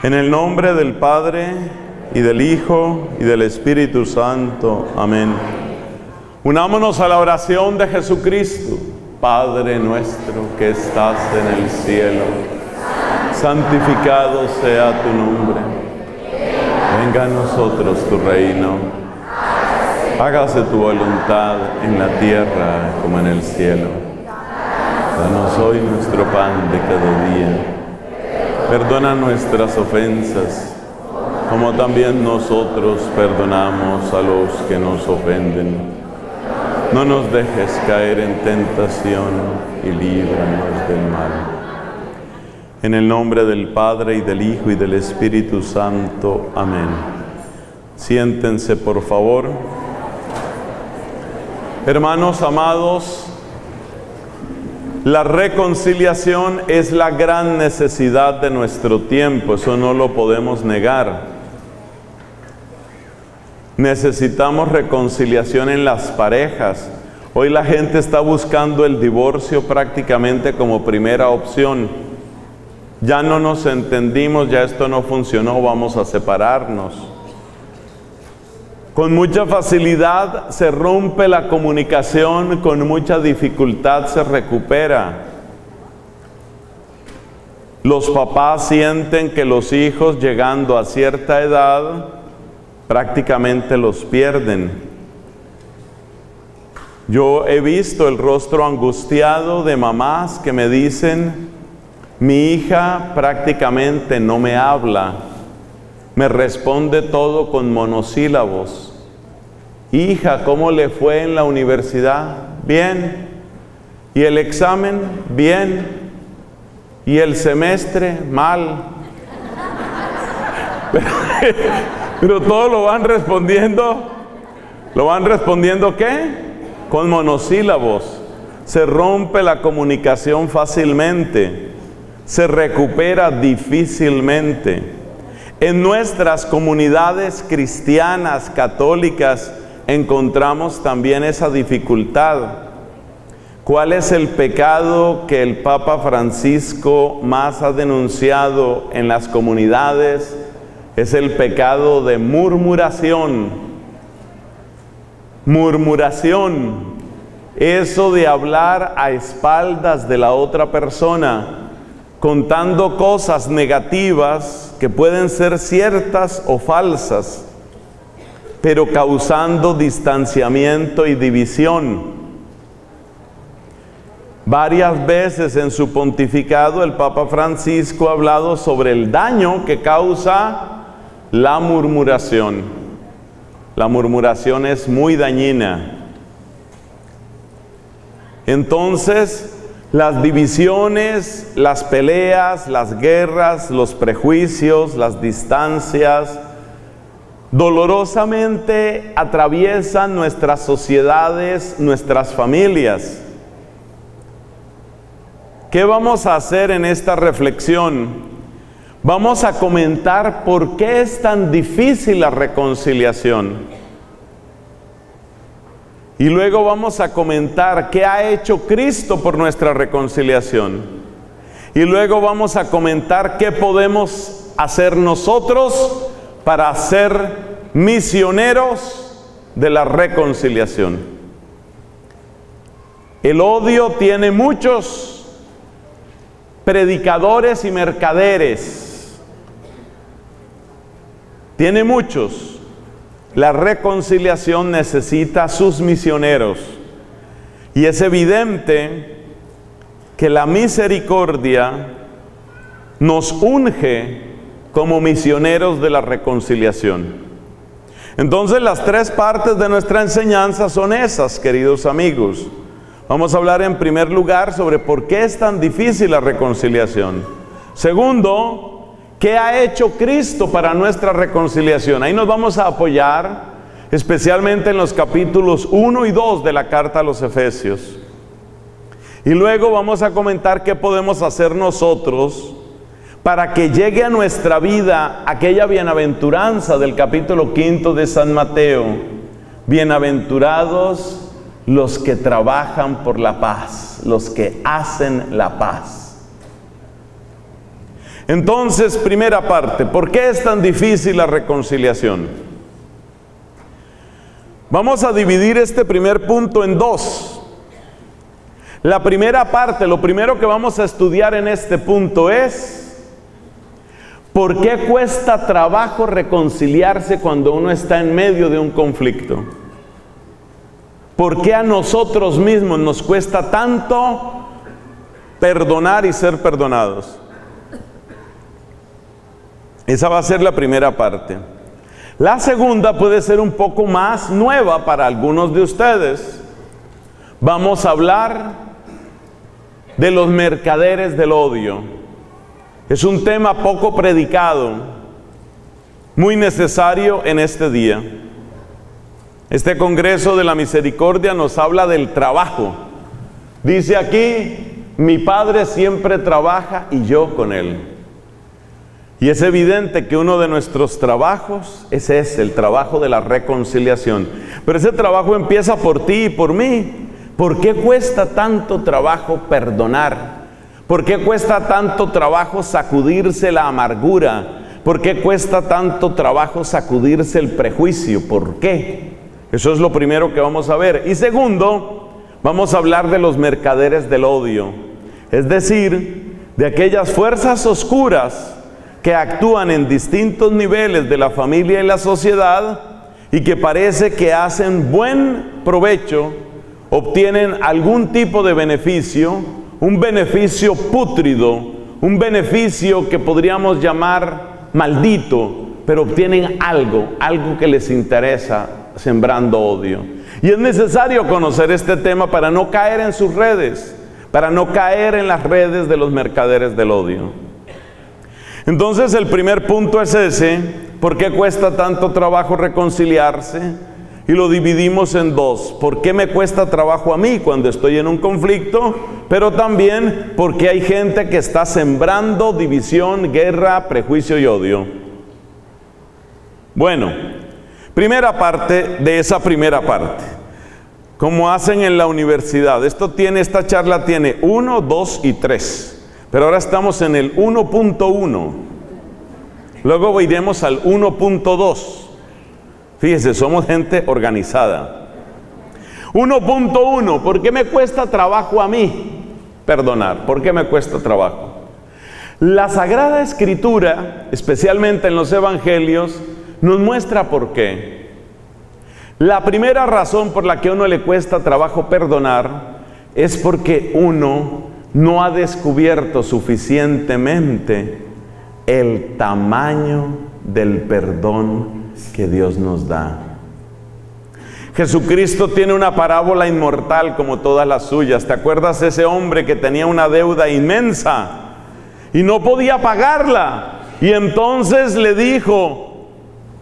En el nombre del Padre y del Hijo y del Espíritu Santo. Amén. Unámonos a la oración de Jesucristo. Padre nuestro que estás en el cielo, santificado sea tu nombre. Venga a nosotros tu reino. Hágase tu voluntad en la tierra como en el cielo. Danos hoy nuestro pan de cada día Perdona nuestras ofensas, como también nosotros perdonamos a los que nos ofenden. No nos dejes caer en tentación y líbranos del mal. En el nombre del Padre y del Hijo y del Espíritu Santo. Amén. Siéntense, por favor. Hermanos amados, la reconciliación es la gran necesidad de nuestro tiempo, eso no lo podemos negar. Necesitamos reconciliación en las parejas. Hoy la gente está buscando el divorcio prácticamente como primera opción. Ya no nos entendimos, ya esto no funcionó, vamos a separarnos. Con mucha facilidad se rompe la comunicación, con mucha dificultad se recupera. Los papás sienten que los hijos llegando a cierta edad prácticamente los pierden. Yo he visto el rostro angustiado de mamás que me dicen, mi hija prácticamente no me habla, me responde todo con monosílabos. Hija, ¿cómo le fue en la universidad? Bien. ¿Y el examen? Bien. ¿Y el semestre? Mal. Pero, todo lo van respondiendo. ¿Lo van respondiendo qué? Con monosílabos. Se rompe la comunicación fácilmente. Se recupera difícilmente. En nuestras comunidades cristianas, católicas, encontramos también esa dificultad. ¿Cuál es el pecado que el Papa Francisco más ha denunciado en las comunidades? Es el pecado de murmuración. Murmuración. Eso de hablar a espaldas de la otra persona, contando cosas negativas que pueden ser ciertas o falsas pero causando distanciamiento y división. Varias veces en su pontificado el Papa Francisco ha hablado sobre el daño que causa la murmuración. La murmuración es muy dañina. Entonces, las divisiones, las peleas, las guerras, los prejuicios, las distancias, dolorosamente atraviesan nuestras sociedades, nuestras familias. ¿Qué vamos a hacer en esta reflexión? Vamos a comentar por qué es tan difícil la reconciliación. Y luego vamos a comentar qué ha hecho Cristo por nuestra reconciliación. Y luego vamos a comentar qué podemos hacer nosotros para ser misioneros de la reconciliación. El odio tiene muchos predicadores y mercaderes. Tiene muchos. La reconciliación necesita sus misioneros. Y es evidente que la misericordia nos unge como misioneros de la reconciliación. Entonces las tres partes de nuestra enseñanza son esas, queridos amigos. Vamos a hablar en primer lugar sobre por qué es tan difícil la reconciliación. Segundo, ¿qué ha hecho Cristo para nuestra reconciliación? Ahí nos vamos a apoyar especialmente en los capítulos 1 y 2 de la carta a los Efesios. Y luego vamos a comentar qué podemos hacer nosotros para que llegue a nuestra vida aquella bienaventuranza del capítulo quinto de San Mateo. Bienaventurados los que trabajan por la paz, los que hacen la paz. Entonces, primera parte, ¿por qué es tan difícil la reconciliación? Vamos a dividir este primer punto en dos. La primera parte, lo primero que vamos a estudiar en este punto es, ¿por qué cuesta trabajo reconciliarse cuando uno está en medio de un conflicto? ¿Por qué a nosotros mismos nos cuesta tanto perdonar y ser perdonados? Esa va a ser la primera parte. La segunda puede ser un poco más nueva para algunos de ustedes. Vamos a hablar de los mercaderes del odio. Es un tema poco predicado, muy necesario en este día. Este Congreso de la Misericordia nos habla del trabajo. Dice aquí, mi Padre siempre trabaja y yo con él. Y es evidente que uno de nuestros trabajos es ese, el trabajo de la reconciliación. Pero ese trabajo empieza por ti y por mí. ¿Por qué cuesta tanto trabajo perdonar? ¿Por qué cuesta tanto trabajo sacudirse la amargura? ¿Por qué cuesta tanto trabajo sacudirse el prejuicio? ¿Por qué? Eso es lo primero que vamos a ver. Y segundo, vamos a hablar de los mercaderes del odio. Es decir, de aquellas fuerzas oscuras que actúan en distintos niveles de la familia y la sociedad y que parece que hacen buen provecho, obtienen algún tipo de beneficio, un beneficio pútrido, un beneficio que podríamos llamar maldito, pero obtienen algo, algo que les interesa sembrando odio. Y es necesario conocer este tema para no caer en sus redes, para no caer en las redes de los mercaderes del odio. Entonces el primer punto es ese, ¿por qué cuesta tanto trabajo reconciliarse? Y lo dividimos en dos. ¿Por qué me cuesta trabajo a mí cuando estoy en un conflicto? Pero también porque hay gente que está sembrando división, guerra, prejuicio y odio. Bueno, primera parte de esa primera parte. Como hacen en la universidad. Esto tiene, esta charla tiene uno, dos y tres. Pero ahora estamos en el 1.1. Luego iremos al 1.2. Fíjese, somos gente organizada. 1.1, ¿por qué me cuesta trabajo a mí perdonar? ¿Por qué me cuesta trabajo? La Sagrada Escritura, especialmente en los Evangelios, nos muestra por qué. La primera razón por la que a uno le cuesta trabajo perdonar es porque uno no ha descubierto suficientemente el tamaño del perdón que Dios nos da. Jesucristo tiene una parábola inmortal como todas las suyas. ¿Te acuerdas ese hombre que tenía una deuda inmensa y no podía pagarla? Y entonces le dijo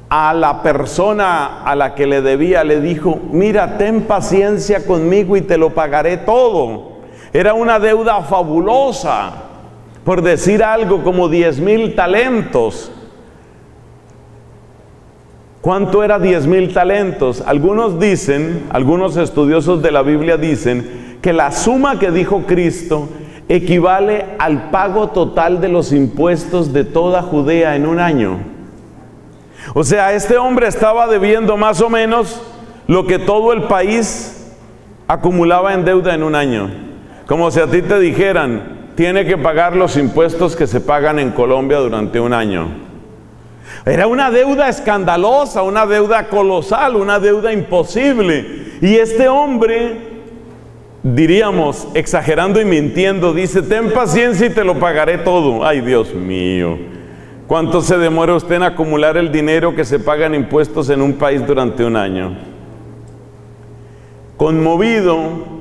a la persona a la que le debía, le dijo, mira, ten paciencia conmigo y te lo pagaré todo. Era una deuda fabulosa, por decir algo como 10 mil talentos. ¿Cuánto era 10 mil talentos? Algunos dicen, algunos estudiosos de la Biblia dicen que la suma que dijo Cristo equivale al pago total de los impuestos de toda Judea en un año. O sea, este hombre estaba debiendo más o menos lo que todo el país acumulaba en deuda en un año. Como si a ti te dijeran, tiene que pagar los impuestos que se pagan en Colombia durante un año. Era una deuda escandalosa, una deuda colosal, una deuda imposible. Y este hombre, diríamos, exagerando y mintiendo, dice, ten paciencia y te lo pagaré todo. Ay, Dios mío. ¿Cuánto se demora usted en acumular el dinero que se pagan impuestos en un país durante un año? Conmovido,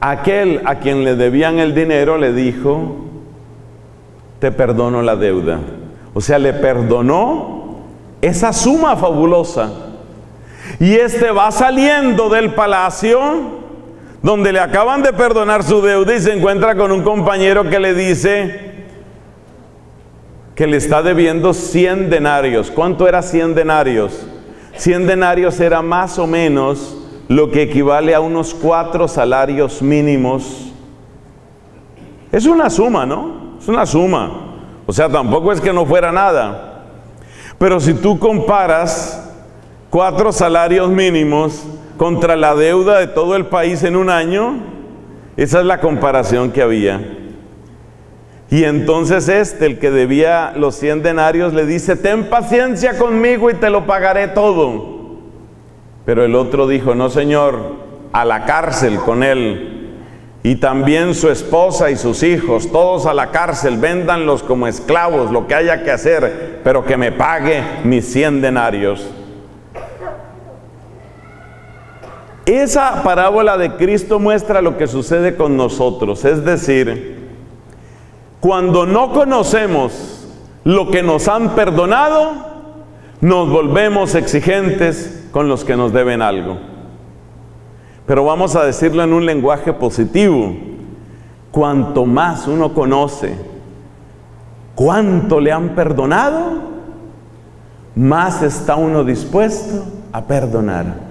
Aquel a quien le debían el dinero le dijo, te perdono la deuda. O sea, le perdonó esa suma fabulosa. Y este va saliendo del palacio donde le acaban de perdonar su deuda y se encuentra con un compañero que le dice que le está debiendo 100 denarios. ¿Cuánto era 100 denarios? 100 denarios era más o menos lo que equivale a unos cuatro salarios mínimos. Es una suma, ¿no? Es una suma. O sea, tampoco es que no fuera nada. Pero si tú comparas cuatro salarios mínimos contra la deuda de todo el país en un año, esa es la comparación que había. Y entonces este, el que debía los 100 denarios, le dice, ten paciencia conmigo y te lo pagaré todo. Pero el otro dijo, no señor, a la cárcel con él. Y también su esposa y sus hijos, todos a la cárcel, véndanlos como esclavos, lo que haya que hacer, pero que me pague mis 100 denarios. Esa parábola de Cristo muestra lo que sucede con nosotros, es decir, cuando no conocemos lo que nos han perdonado, nos volvemos exigentes con los que nos deben algo. Pero vamos a decirlo en un lenguaje positivo. Cuanto más uno conoce cuánto le han perdonado, más está uno dispuesto a perdonar.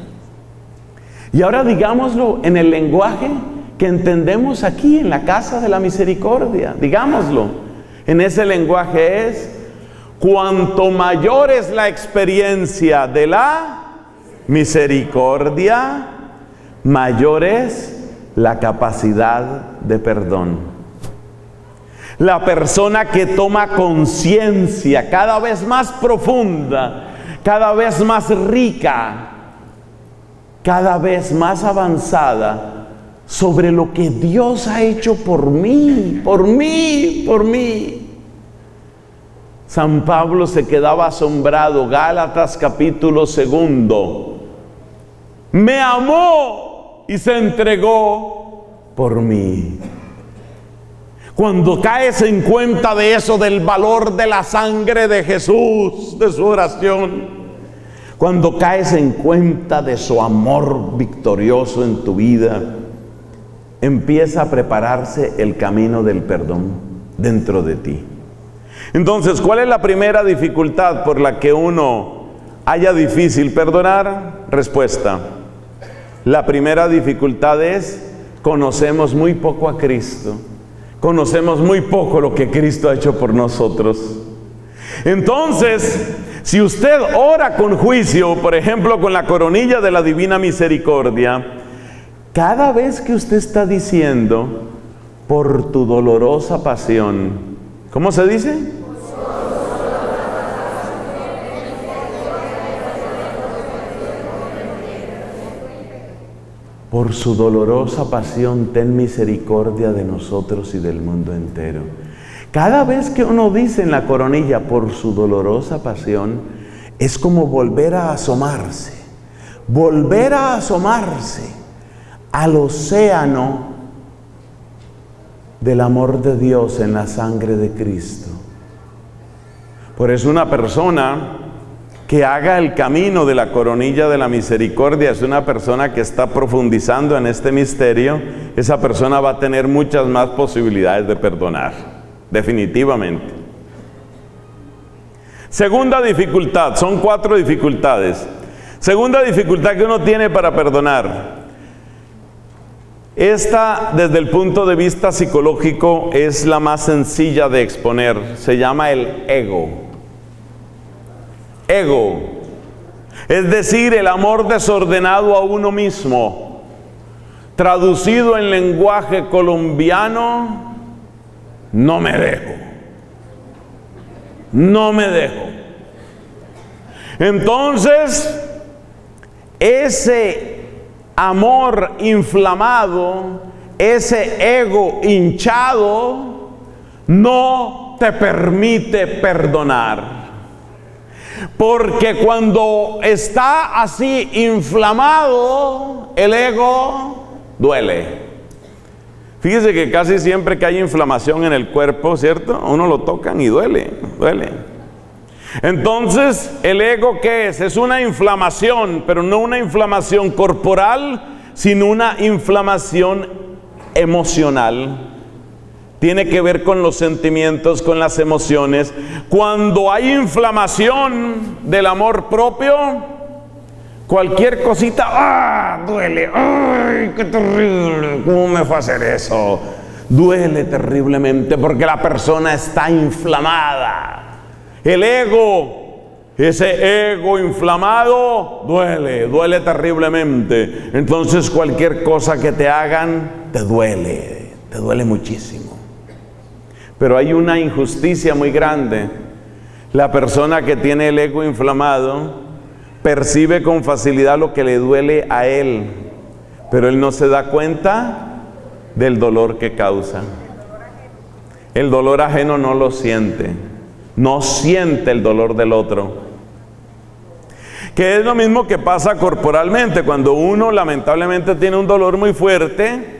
Y ahora digámoslo en el lenguaje que entendemos aquí en la casa de la misericordia. Digámoslo. En ese lenguaje es, cuanto mayor es la experiencia de la misericordia, mayor es la capacidad de perdón. La persona que toma conciencia cada vez más profunda, cada vez más rica, cada vez más avanzada sobre lo que Dios ha hecho por mí, por mí, por mí. San Pablo se quedaba asombrado, Gálatas capítulo segundo. Me amó y se entregó por mí. Cuando caes en cuenta de eso, del valor de la sangre de Jesús, de su oración, cuando caes en cuenta de su amor victorioso en tu vida, empieza a prepararse el camino del perdón dentro de ti. Entonces, ¿cuál es la primera dificultad por la que uno haya difícil perdonar? Respuesta. La primera dificultad es conocemos muy poco a Cristo. Conocemos muy poco lo que Cristo ha hecho por nosotros. Entonces, si usted ora con juicio, por ejemplo, con la coronilla de la divina misericordia, cada vez que usted está diciendo, por tu dolorosa pasión, ¿cómo se dice? Por su dolorosa pasión, ten misericordia de nosotros y del mundo entero. Cada vez que uno dice en la coronilla por su dolorosa pasión, es como volver a asomarse, volver a asomarse al océano del amor de Dios en la sangre de Cristo. Por eso una persona que haga el camino de la coronilla de la misericordia es una persona que está profundizando en este misterio, esa persona va a tener muchas más posibilidades de perdonar definitivamente. Segunda dificultad, son cuatro dificultades. Segunda dificultad que uno tiene para perdonar. Esta, desde el punto de vista psicológico, es la más sencilla de exponer. Se llama el ego. Ego. Es decir, el amor desordenado a uno mismo. Traducido en lenguaje colombiano, no me dejo. No me dejo. Entonces, ese amor inflamado, ese ego hinchado, no te permite perdonar. Porque cuando está así inflamado, el ego duele. Fíjese que casi siempre que hay inflamación en el cuerpo, ¿cierto? Uno lo tocan y duele, duele. Entonces, ¿el ego qué es? Es una inflamación, pero no una inflamación corporal, sino una inflamación emocional. Tiene que ver con los sentimientos, con las emociones. Cuando hay inflamación del amor propio, Cualquier cosita, ¡ah! Duele, ¡ay! ¡Qué terrible! ¿Cómo me fue a hacer eso? duele terriblemente porque la persona está inflamada. El ego ese ego inflamado duele, duele terriblemente. Entonces cualquier cosa que te hagan te duele, te duele muchísimo. Pero hay una injusticia muy grande. La persona que tiene el ego inflamado percibe con facilidad lo que le duele a él, pero él no se da cuenta del dolor que causa. El dolor ajeno no lo siente, no siente el dolor del otro que es lo mismo que pasa corporalmente. Cuando uno lamentablemente tiene un dolor muy fuerte,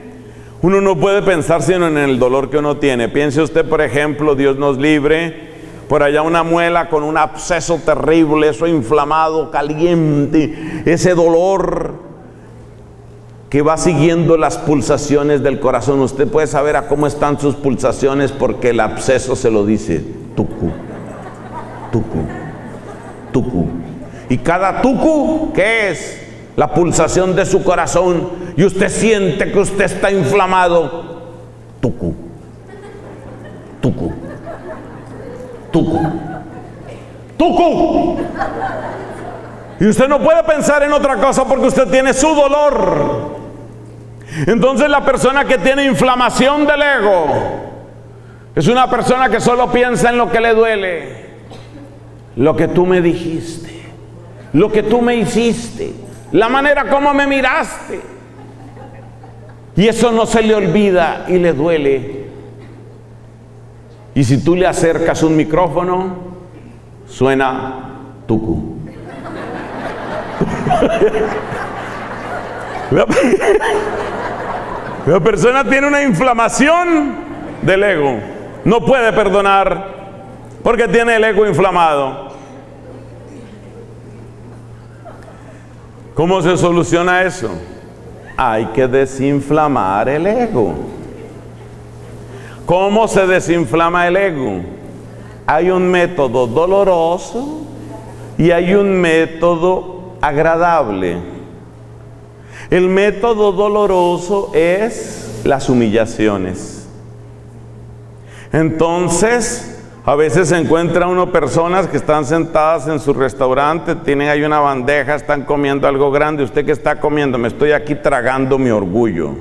uno no puede pensar sino en el dolor que uno tiene. Piense usted, por ejemplo, Dios nos libre, por allá una muela con un absceso terrible, eso inflamado, caliente, ese dolor que va siguiendo las pulsaciones del corazón. Usted puede saber a cómo están sus pulsaciones porque el absceso se lo dice. Tucu, tucu, tucu. Y cada tucu, ¿qué es? La pulsación de su corazón. Y usted siente que usted está inflamado. Tucu. Tucu. Tucu. Tucu. Y usted no puede pensar en otra cosa porque usted tiene su dolor. Entonces la persona que tiene inflamación del ego es una persona que solo piensa en lo que le duele. Lo que tú me dijiste lo que tú me hiciste, la manera como me miraste. Y eso no se le olvida y le duele. Y si tú le acercas un micrófono, suena tucu. La, persona tiene una inflamación del ego. No puede perdonar porque tiene el ego inflamado. ¿Cómo se soluciona eso? Hay que desinflamar el ego. ¿Cómo se desinflama el ego? Hay un método doloroso y hay un método agradable. El método doloroso es las humillaciones. Entonces, a veces se encuentra uno personas que están sentadas en su restaurante, tienen ahí una bandeja, están comiendo algo grande. ¿Usted qué está comiendo? Me estoy aquí tragando mi orgullo.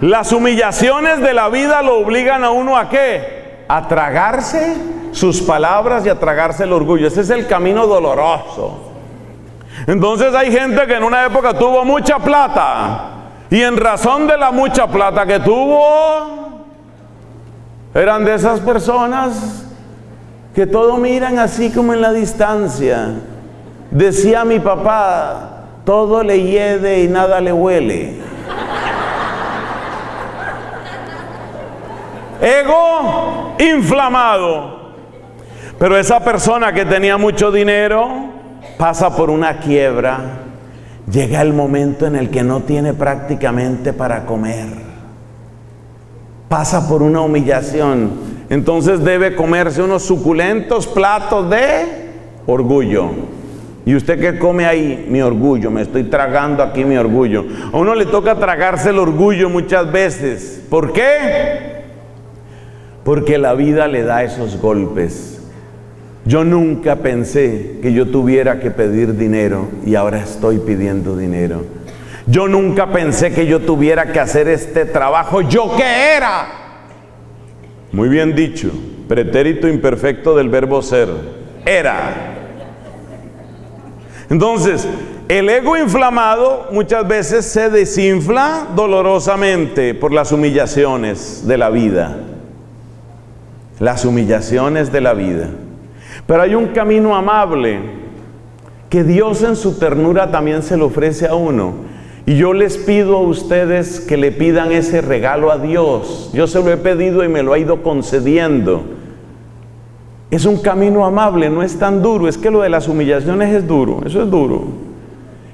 Las humillaciones de la vida lo obligan a uno a qué? A tragarse sus palabras y a tragarse el orgullo. Ese es el camino doloroso. Entonces hay gente que en una época tuvo mucha plata y en razón de la mucha plata que tuvo, eran de esas personas que todo miran así como en la distancia. Decía mi papá, todo le hiede y nada le huele. Ego inflamado. Pero esa persona que tenía mucho dinero pasa por una quiebra. Llega el momento en el que no tiene prácticamente para comer pasa por una humillación. Entonces debe comerse unos suculentos platos de orgullo. ¿Y usted qué come ahí? Mi orgullo, me estoy tragando aquí mi orgullo. A uno le toca tragarse el orgullo muchas veces. ¿Por qué? Porque la vida le da esos golpes. Yo nunca pensé que yo tuviera que pedir dinero y ahora estoy pidiendo dinero. Yo nunca pensé que yo tuviera que hacer este trabajo. ¿Yo qué era? Muy bien dicho, pretérito imperfecto del verbo ser. Era. Entonces, el ego inflamado muchas veces se desinfla dolorosamente por las humillaciones de la vida. Las humillaciones de la vida. Pero hay un camino amable que Dios en su ternura también se le ofrece a uno. Y yo les pido a ustedes que le pidan ese regalo a Dios. Yo se lo he pedido y me lo ha ido concediendo. Es un camino amable, no es tan duro. Es que lo de las humillaciones es duro, eso es duro.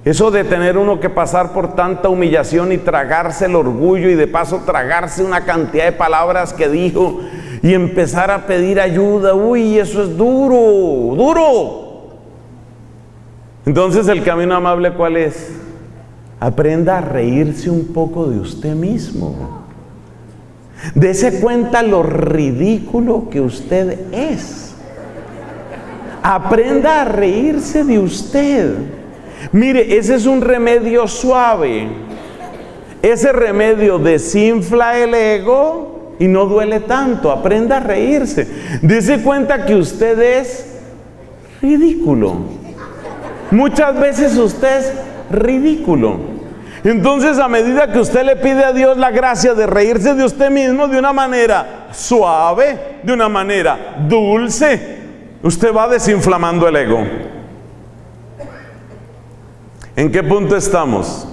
Eso de tener uno que pasar por tanta humillación y tragarse el orgullo y de paso tragarse una cantidad de palabras que dijo y empezar a pedir ayuda, uy, eso es duro, duro. Entonces el camino amable, ¿cuál es? Aprenda a reírse un poco de usted mismo. Dese cuenta lo ridículo que usted es. Aprenda a reírse de usted. Mire, ese es un remedio suave. Ese remedio desinfla el ego y no duele tanto. Aprenda a reírse. Dese cuenta que usted es ridículo. Muchas veces usted es ridículo. Entonces, a medida que usted le pide a Dios la gracia de reírse de usted mismo de una manera suave, de una manera dulce, usted va desinflamando el ego. ¿En qué punto estamos?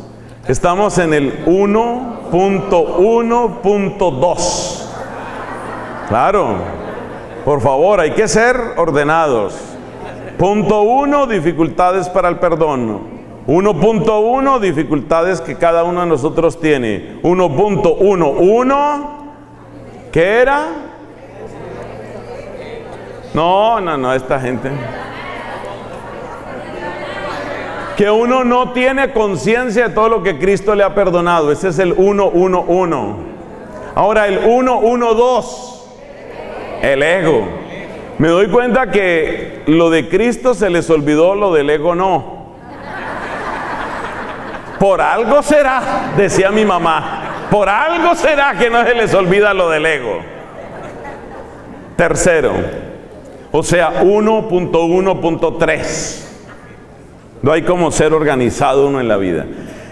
Estamos en el 1.1.2. Claro, por favor, hay que ser ordenados. Punto 1, dificultades para el perdón. 1.1, dificultades que cada uno de nosotros tiene. 1.11, ¿qué era? No, no, no, esta gente. Que uno no tiene conciencia de todo lo que Cristo le ha perdonado. Ese es el 1.1.1. Ahora el 1.1.2, el ego. Me doy cuenta que lo de Cristo se les olvidó, lo del ego no. Por algo será, decía mi mamá, por algo será que no se les olvida lo del ego. Tercero, o sea, 1.1.3. No hay como ser organizado uno en la vida.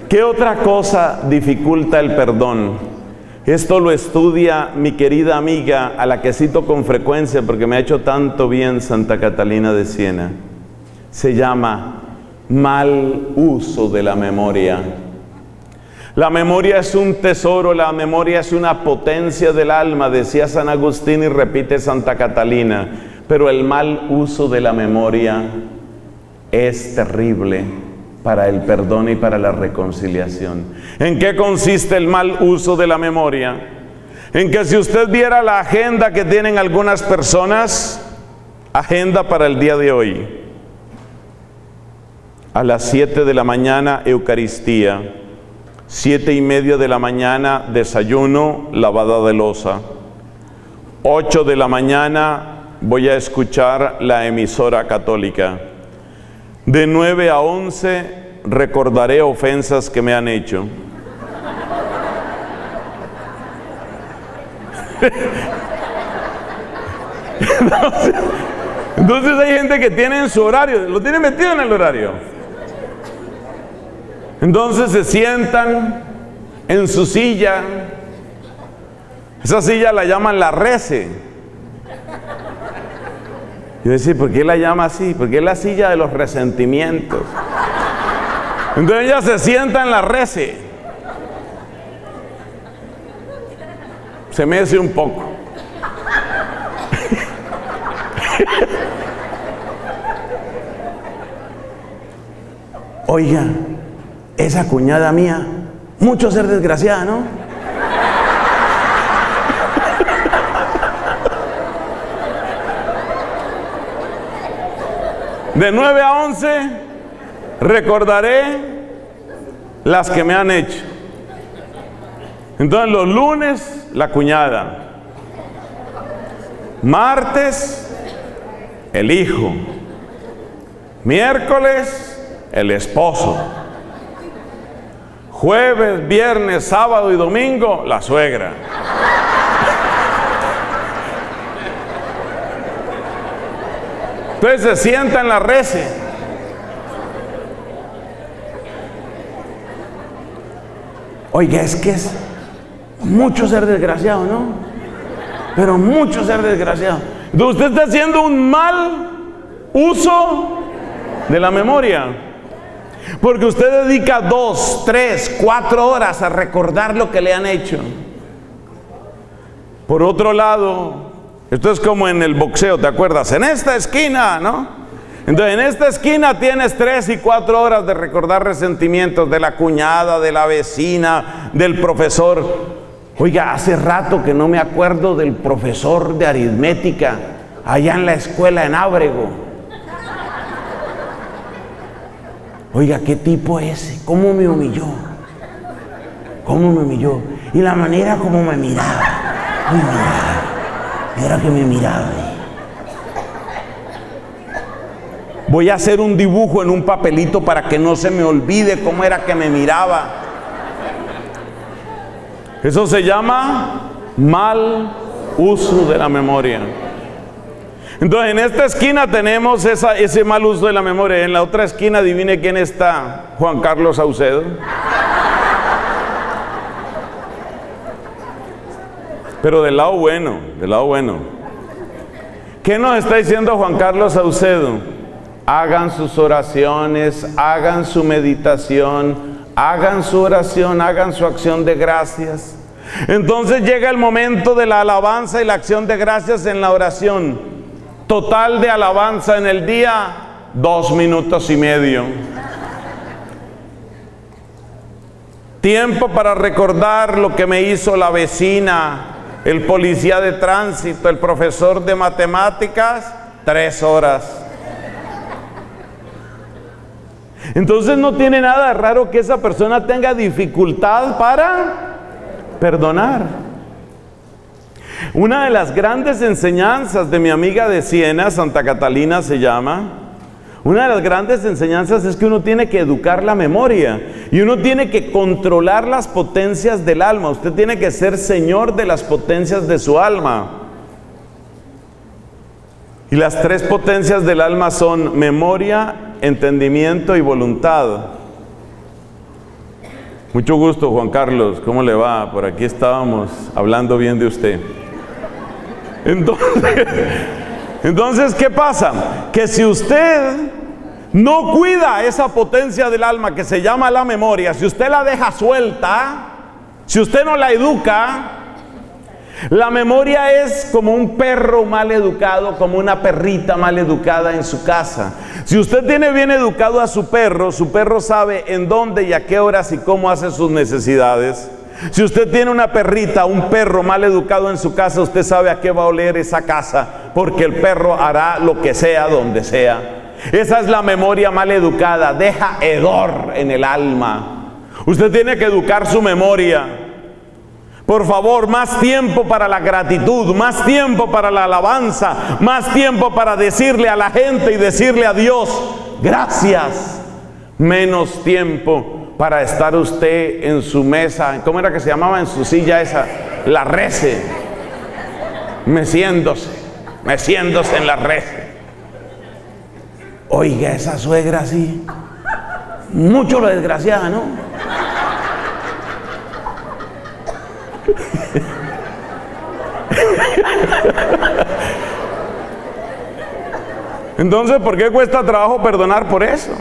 ¿Qué otra cosa dificulta el perdón? Esto lo estudia mi querida amiga, a la que cito con frecuencia porque me ha hecho tanto bien Santa Catalina de Siena. Se llama mal uso de la memoria. La memoria es un tesoro, la memoria es una potencia del alma, decía San Agustín y repite Santa Catalina, pero el mal uso de la memoria es terrible para el perdón y para la reconciliación. ¿En qué consiste el mal uso de la memoria? En que si usted viera la agenda que tienen algunas personas, agenda para el día de hoy, a las 7 de la mañana, Eucaristía. Siete y media de la mañana, desayuno, lavada de losa. 8 de la mañana, voy a escuchar la emisora católica. De 9 a 11, recordaré ofensas que me han hecho. entonces, entonces hay gente que tiene en su horario, lo tiene metido en el horario. Entonces se sientan en su silla. Esa silla la llaman la rece. Yo decía, ¿por qué la llama así? Porque es la silla de los resentimientos. Entonces ella se sienta en la rece. Se mece un poco. Oiga, esa cuñada mía, mucho ser desgraciada, ¿no? De 9 a 11 recordaré las que me han hecho. Entonces los lunes la cuñada. Martes el hijo. Miércoles el esposo. Jueves, viernes, sábado y domingo, la suegra. Entonces se sienta en la rece. Oiga, es que es mucho ser desgraciado, ¿no? Pero mucho ser desgraciado. Usted está haciendo un mal uso de la memoria. Porque usted dedica dos, tres, cuatro horas a recordar lo que le han hecho. Por otro lado, esto es como en el boxeo, ¿te acuerdas? En esta esquina, ¿no? Entonces, en esta esquina tienes tres y cuatro horas de recordar resentimientos de la cuñada, de la vecina, del profesor. Oiga, hace rato que no me acuerdo del profesor de aritmética allá en la escuela en Ábrego. Oiga, ¿qué tipo ese? ¿Cómo me humilló? ¿Cómo me humilló? Y la manera como me miraba. Me miraba. Era que me miraba. Voy a hacer un dibujo en un papelito para que no se me olvide cómo era que me miraba. Eso se llama mal uso de la memoria. Entonces, en esta esquina tenemos ese mal uso de la memoria. En la otra esquina, adivine quién está, Juan Carlos Saucedo. Pero del lado bueno, del lado bueno. ¿Qué nos está diciendo Juan Carlos Saucedo? Hagan sus oraciones, hagan su meditación, hagan su oración, hagan su acción de gracias. Entonces llega el momento de la alabanza y la acción de gracias en la oración. Total de alabanza en el día, dos minutos y medio. Tiempo para recordar lo que me hizo la vecina, el policía de tránsito, el profesor de matemáticas, tres horas. Entonces no tiene nada raro que esa persona tenga dificultad para perdonar. Una de las grandes enseñanzas de mi amiga de Siena, Santa Catalina se llama, una de las grandes enseñanzas es que uno tiene que educar la memoria y uno tiene que controlar las potencias del alma. Usted tiene que ser señor de las potencias de su alma. Y las tres potencias del alma son memoria, entendimiento y voluntad. Mucho gusto, Juan Carlos. ¿Cómo le va? Por aquí estábamos hablando bien de usted. Entonces, ¿qué pasa? Que si usted no cuida esa potencia del alma que se llama la memoria, si usted la deja suelta, si usted no la educa, la memoria es como un perro mal educado, como una perrita mal educada en su casa. Si usted tiene bien educado a su perro, su perro sabe en dónde y a qué horas y cómo hace sus necesidades. Si usted tiene una perrita, un perro mal educado en su casa, usted sabe a qué va a oler esa casa, porque el perro hará lo que sea donde sea. Esa es la memoria mal educada, deja hedor en el alma. Usted tiene que educar su memoria. Por favor, más tiempo para la gratitud, más tiempo para la alabanza, más tiempo para decirle a la gente y decirle a Dios, gracias. Menos tiempo para estar usted en su mesa, ¿cómo era que se llamaba en su silla esa? La rece, meciéndose, meciéndose en la rece. Oiga, esa suegra así, mucho lo desgraciada, ¿no? Entonces, ¿por qué cuesta trabajo perdonar por eso?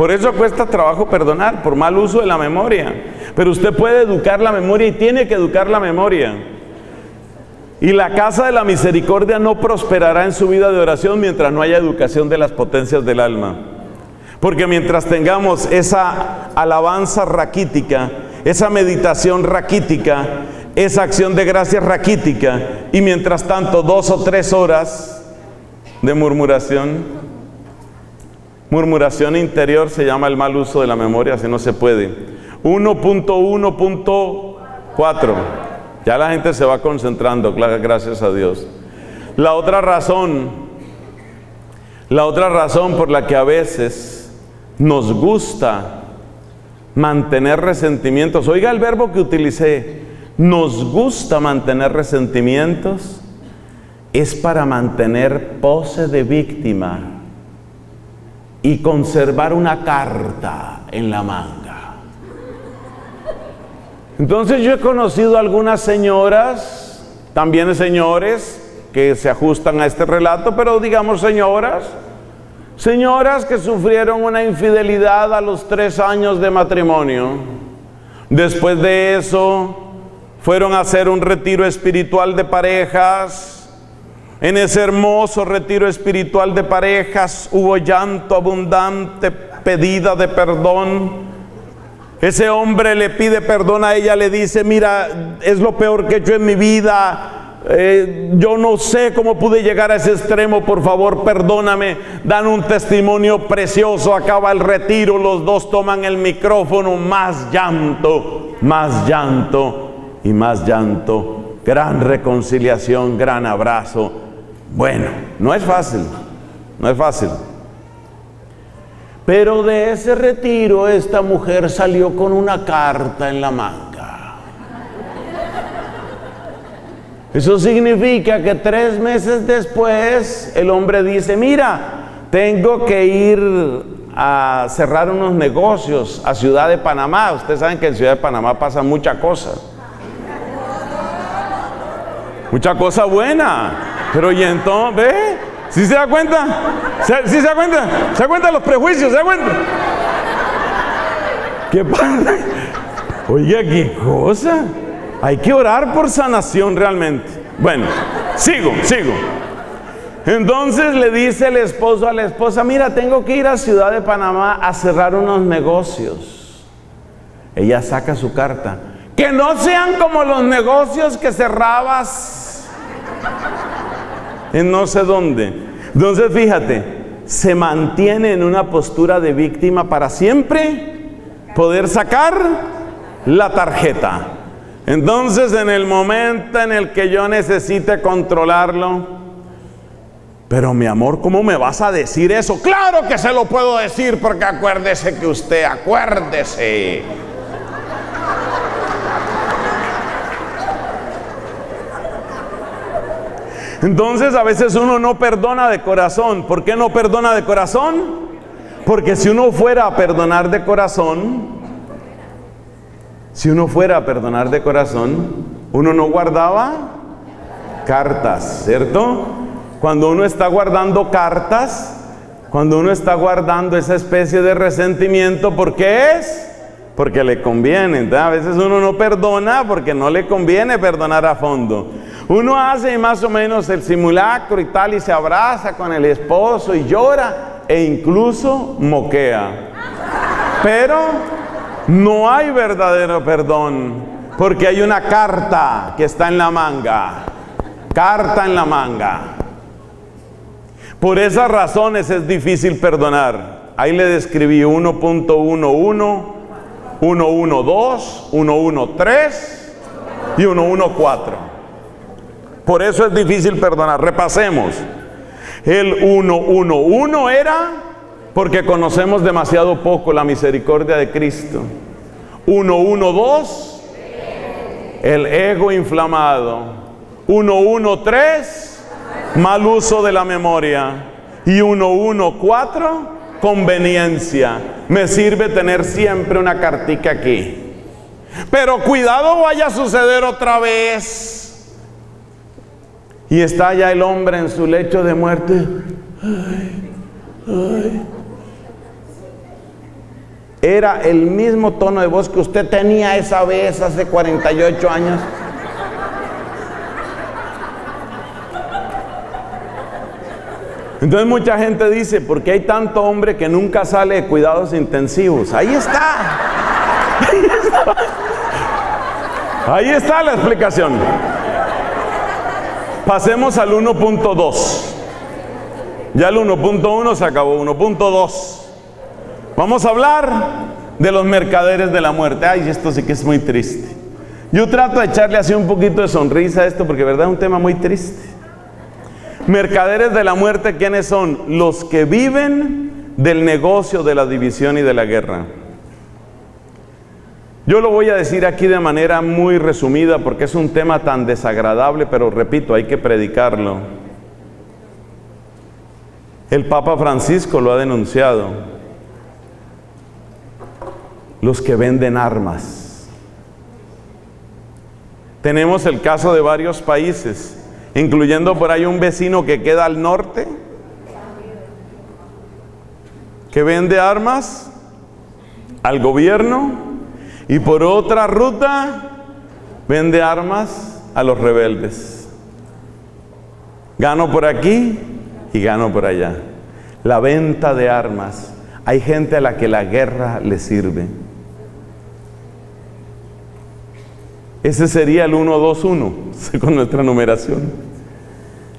Por eso cuesta trabajo perdonar, por mal uso de la memoria. Pero usted puede educar la memoria y tiene que educar la memoria. Y la casa de la misericordia no prosperará en su vida de oración mientras no haya educación de las potencias del alma. Porque mientras tengamos esa alabanza raquítica, esa meditación raquítica, esa acción de gracia raquítica, y mientras tanto dos o tres horas de murmuración, murmuración interior se llama el mal uso de la memoria, si no se puede. 1.1.4, ya la gente se va concentrando, gracias a Dios. La otra razón, la otra razón por la que a veces nos gusta mantener resentimientos. Oiga el verbo que utilicé. Nos gusta mantener resentimientos. Es para mantener pose de víctima y conservar una carta en la manga. Entonces yo he conocido algunas señoras, también señores, que se ajustan a este relato, pero digamos señoras, Señoras que sufrieron una infidelidad a los tres años de matrimonio. Después de eso, fueron a hacer un retiro espiritual de parejas. En ese hermoso retiro espiritual de parejas hubo llanto abundante, pedida de perdón. Ese hombre le pide perdón a ella, le dice, mira, es lo peor que he hecho en mi vida, eh, yo no sé cómo pude llegar a ese extremo, por favor, perdóname. Dan un testimonio precioso, acaba el retiro, los dos toman el micrófono, más llanto, más llanto y más llanto. Gran reconciliación, gran abrazo. Bueno, no es fácil, no es fácil. Pero de ese retiro esta mujer salió con una carta en la manga. Eso significa que tres meses después el hombre dice, mira, tengo que ir a cerrar unos negocios a Ciudad de Panamá. Ustedes saben que en Ciudad de Panamá pasa mucha cosa. Mucha cosa buena. Pero y entonces, ¿ve? ¿Sí se da cuenta? ¿Sí se da cuenta? ¿Se da cuenta de los prejuicios? ¿Se da cuenta? ¿Qué pasa? Oiga, ¿qué cosa? Hay que orar por sanación realmente. Bueno, sigo, sigo. Entonces le dice el esposo a la esposa, mira, tengo que ir a Ciudad de Panamá a cerrar unos negocios. Ella saca su carta. Que no sean como los negocios que cerrabas en no sé dónde. Entonces fíjate, se mantiene en una postura de víctima para siempre poder sacar la tarjeta. Entonces en el momento en el que yo necesite controlarlo, pero mi amor, ¿cómo me vas a decir eso? Claro que se lo puedo decir porque acuérdese que usted, acuérdese. Entonces a veces uno no perdona de corazón. ¿Por qué no perdona de corazón? Porque si uno fuera a perdonar de corazón, si uno fuera a perdonar de corazón, uno no guardaba cartas, ¿cierto? Cuando uno está guardando cartas, cuando uno está guardando esa especie de resentimiento, ¿por qué es? Porque le conviene. a veces uno no perdona porque no le conviene perdonar a fondo. Uno hace más o menos el simulacro y tal y se abraza con el esposo y llora e incluso moquea. Pero no hay verdadero perdón porque hay una carta que está en la manga. Carta en la manga. Por esas razones es difícil perdonar. Ahí le describí 1.11, 112, 113 y 114. Por eso es difícil perdonar. Repasemos. El 111 era porque conocemos demasiado poco la misericordia de Cristo. 112, el ego inflamado. 113, mal uso de la memoria. Y 114, conveniencia. Me sirve tener siempre una cartica aquí. Pero cuidado vaya a suceder otra vez. Y está ya el hombre en su lecho de muerte. Era el mismo tono de voz que usted tenía esa vez hace 48 años. Entonces mucha gente dice, ¿por qué hay tanto hombre que nunca sale de cuidados intensivos? Ahí está. Ahí está, Ahí está la explicación. Pasemos al 1.2. Ya el 1.1 se acabó, 1.2. Vamos a hablar de los mercaderes de la muerte. Ay, esto sí que es muy triste. Yo trato de echarle así un poquito de sonrisa a esto porque verdad es un tema muy triste. Mercaderes de la muerte, ¿quiénes son? Los que viven del negocio de la división y de la guerra. Yo lo voy a decir aquí de manera muy resumida porque es un tema tan desagradable, pero repito, hay que predicarlo. El Papa Francisco lo ha denunciado los que venden armas. Tenemos el caso de varios países, incluyendo por ahí un vecino que queda al norte, que vende armas al gobierno y por otra ruta vende armas a los rebeldes. Gano por aquí y gano por allá. La venta de armas. Hay gente a la que la guerra le sirve. Ese sería el 121 con nuestra numeración.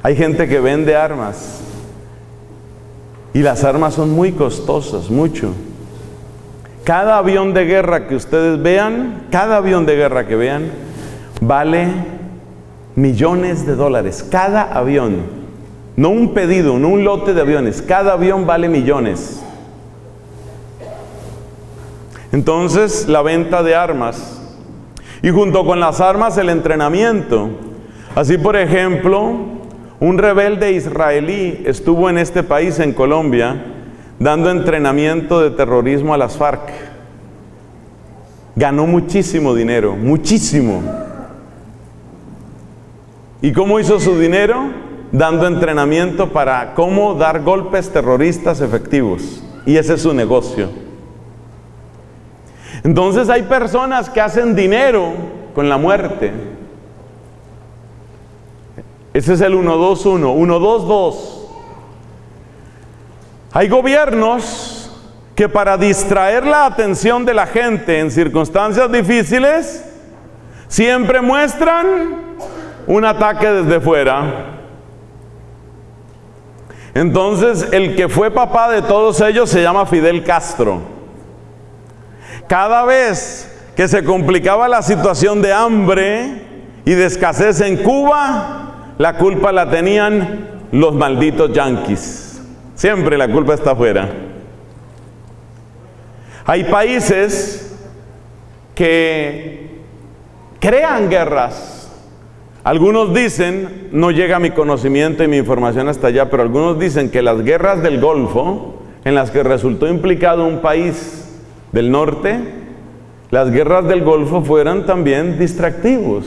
Hay gente que vende armas y las armas son muy costosas, mucho. Cada avión de guerra que ustedes vean, cada avión de guerra que vean, vale millones de dólares. Cada avión. No un pedido, no un lote de aviones. Cada avión vale millones. Entonces, la venta de armas. Y junto con las armas, el entrenamiento. Así, por ejemplo, un rebelde israelí estuvo en este país, en Colombia, dando entrenamiento de terrorismo a las FARC. Ganó muchísimo dinero, muchísimo. ¿Y cómo hizo su dinero? Dando entrenamiento para cómo dar golpes terroristas efectivos. Y ese es su negocio. Entonces hay personas que hacen dinero con la muerte. Ese es el 121, 122. Hay gobiernos que para distraer la atención de la gente en circunstancias difíciles, siempre muestran un ataque desde fuera. Entonces, el que fue papá de todos ellos se llama Fidel Castro. Cada vez que se complicaba la situación de hambre y de escasez en Cuba, la culpa la tenían los malditos yanquis. Siempre la culpa está afuera. Hay países que crean guerras. Algunos dicen, no llega mi conocimiento y mi información hasta allá, pero algunos dicen que las guerras del Golfo, en las que resultó implicado un país del norte, las guerras del Golfo fueran también distractivos.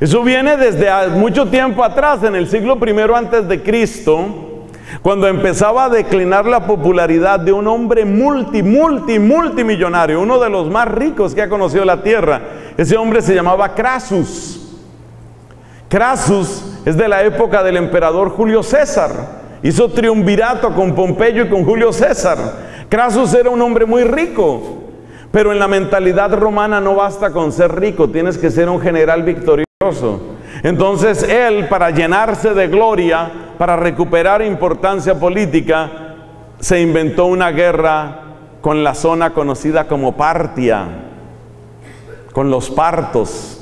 Eso viene desde mucho tiempo atrás, en el siglo I antes de Cristo, cuando empezaba a declinar la popularidad de un hombre multi, multi, multimillonario, uno de los más ricos que ha conocido la tierra. Ese hombre se llamaba Crasus. Crasus es de la época del emperador Julio César. Hizo triunvirato con Pompeyo y con Julio César. Crasus era un hombre muy rico, pero en la mentalidad romana no basta con ser rico, tienes que ser un general victorioso. Entonces él, para llenarse de gloria, para recuperar importancia política, se inventó una guerra con la zona conocida como Partia, con los partos.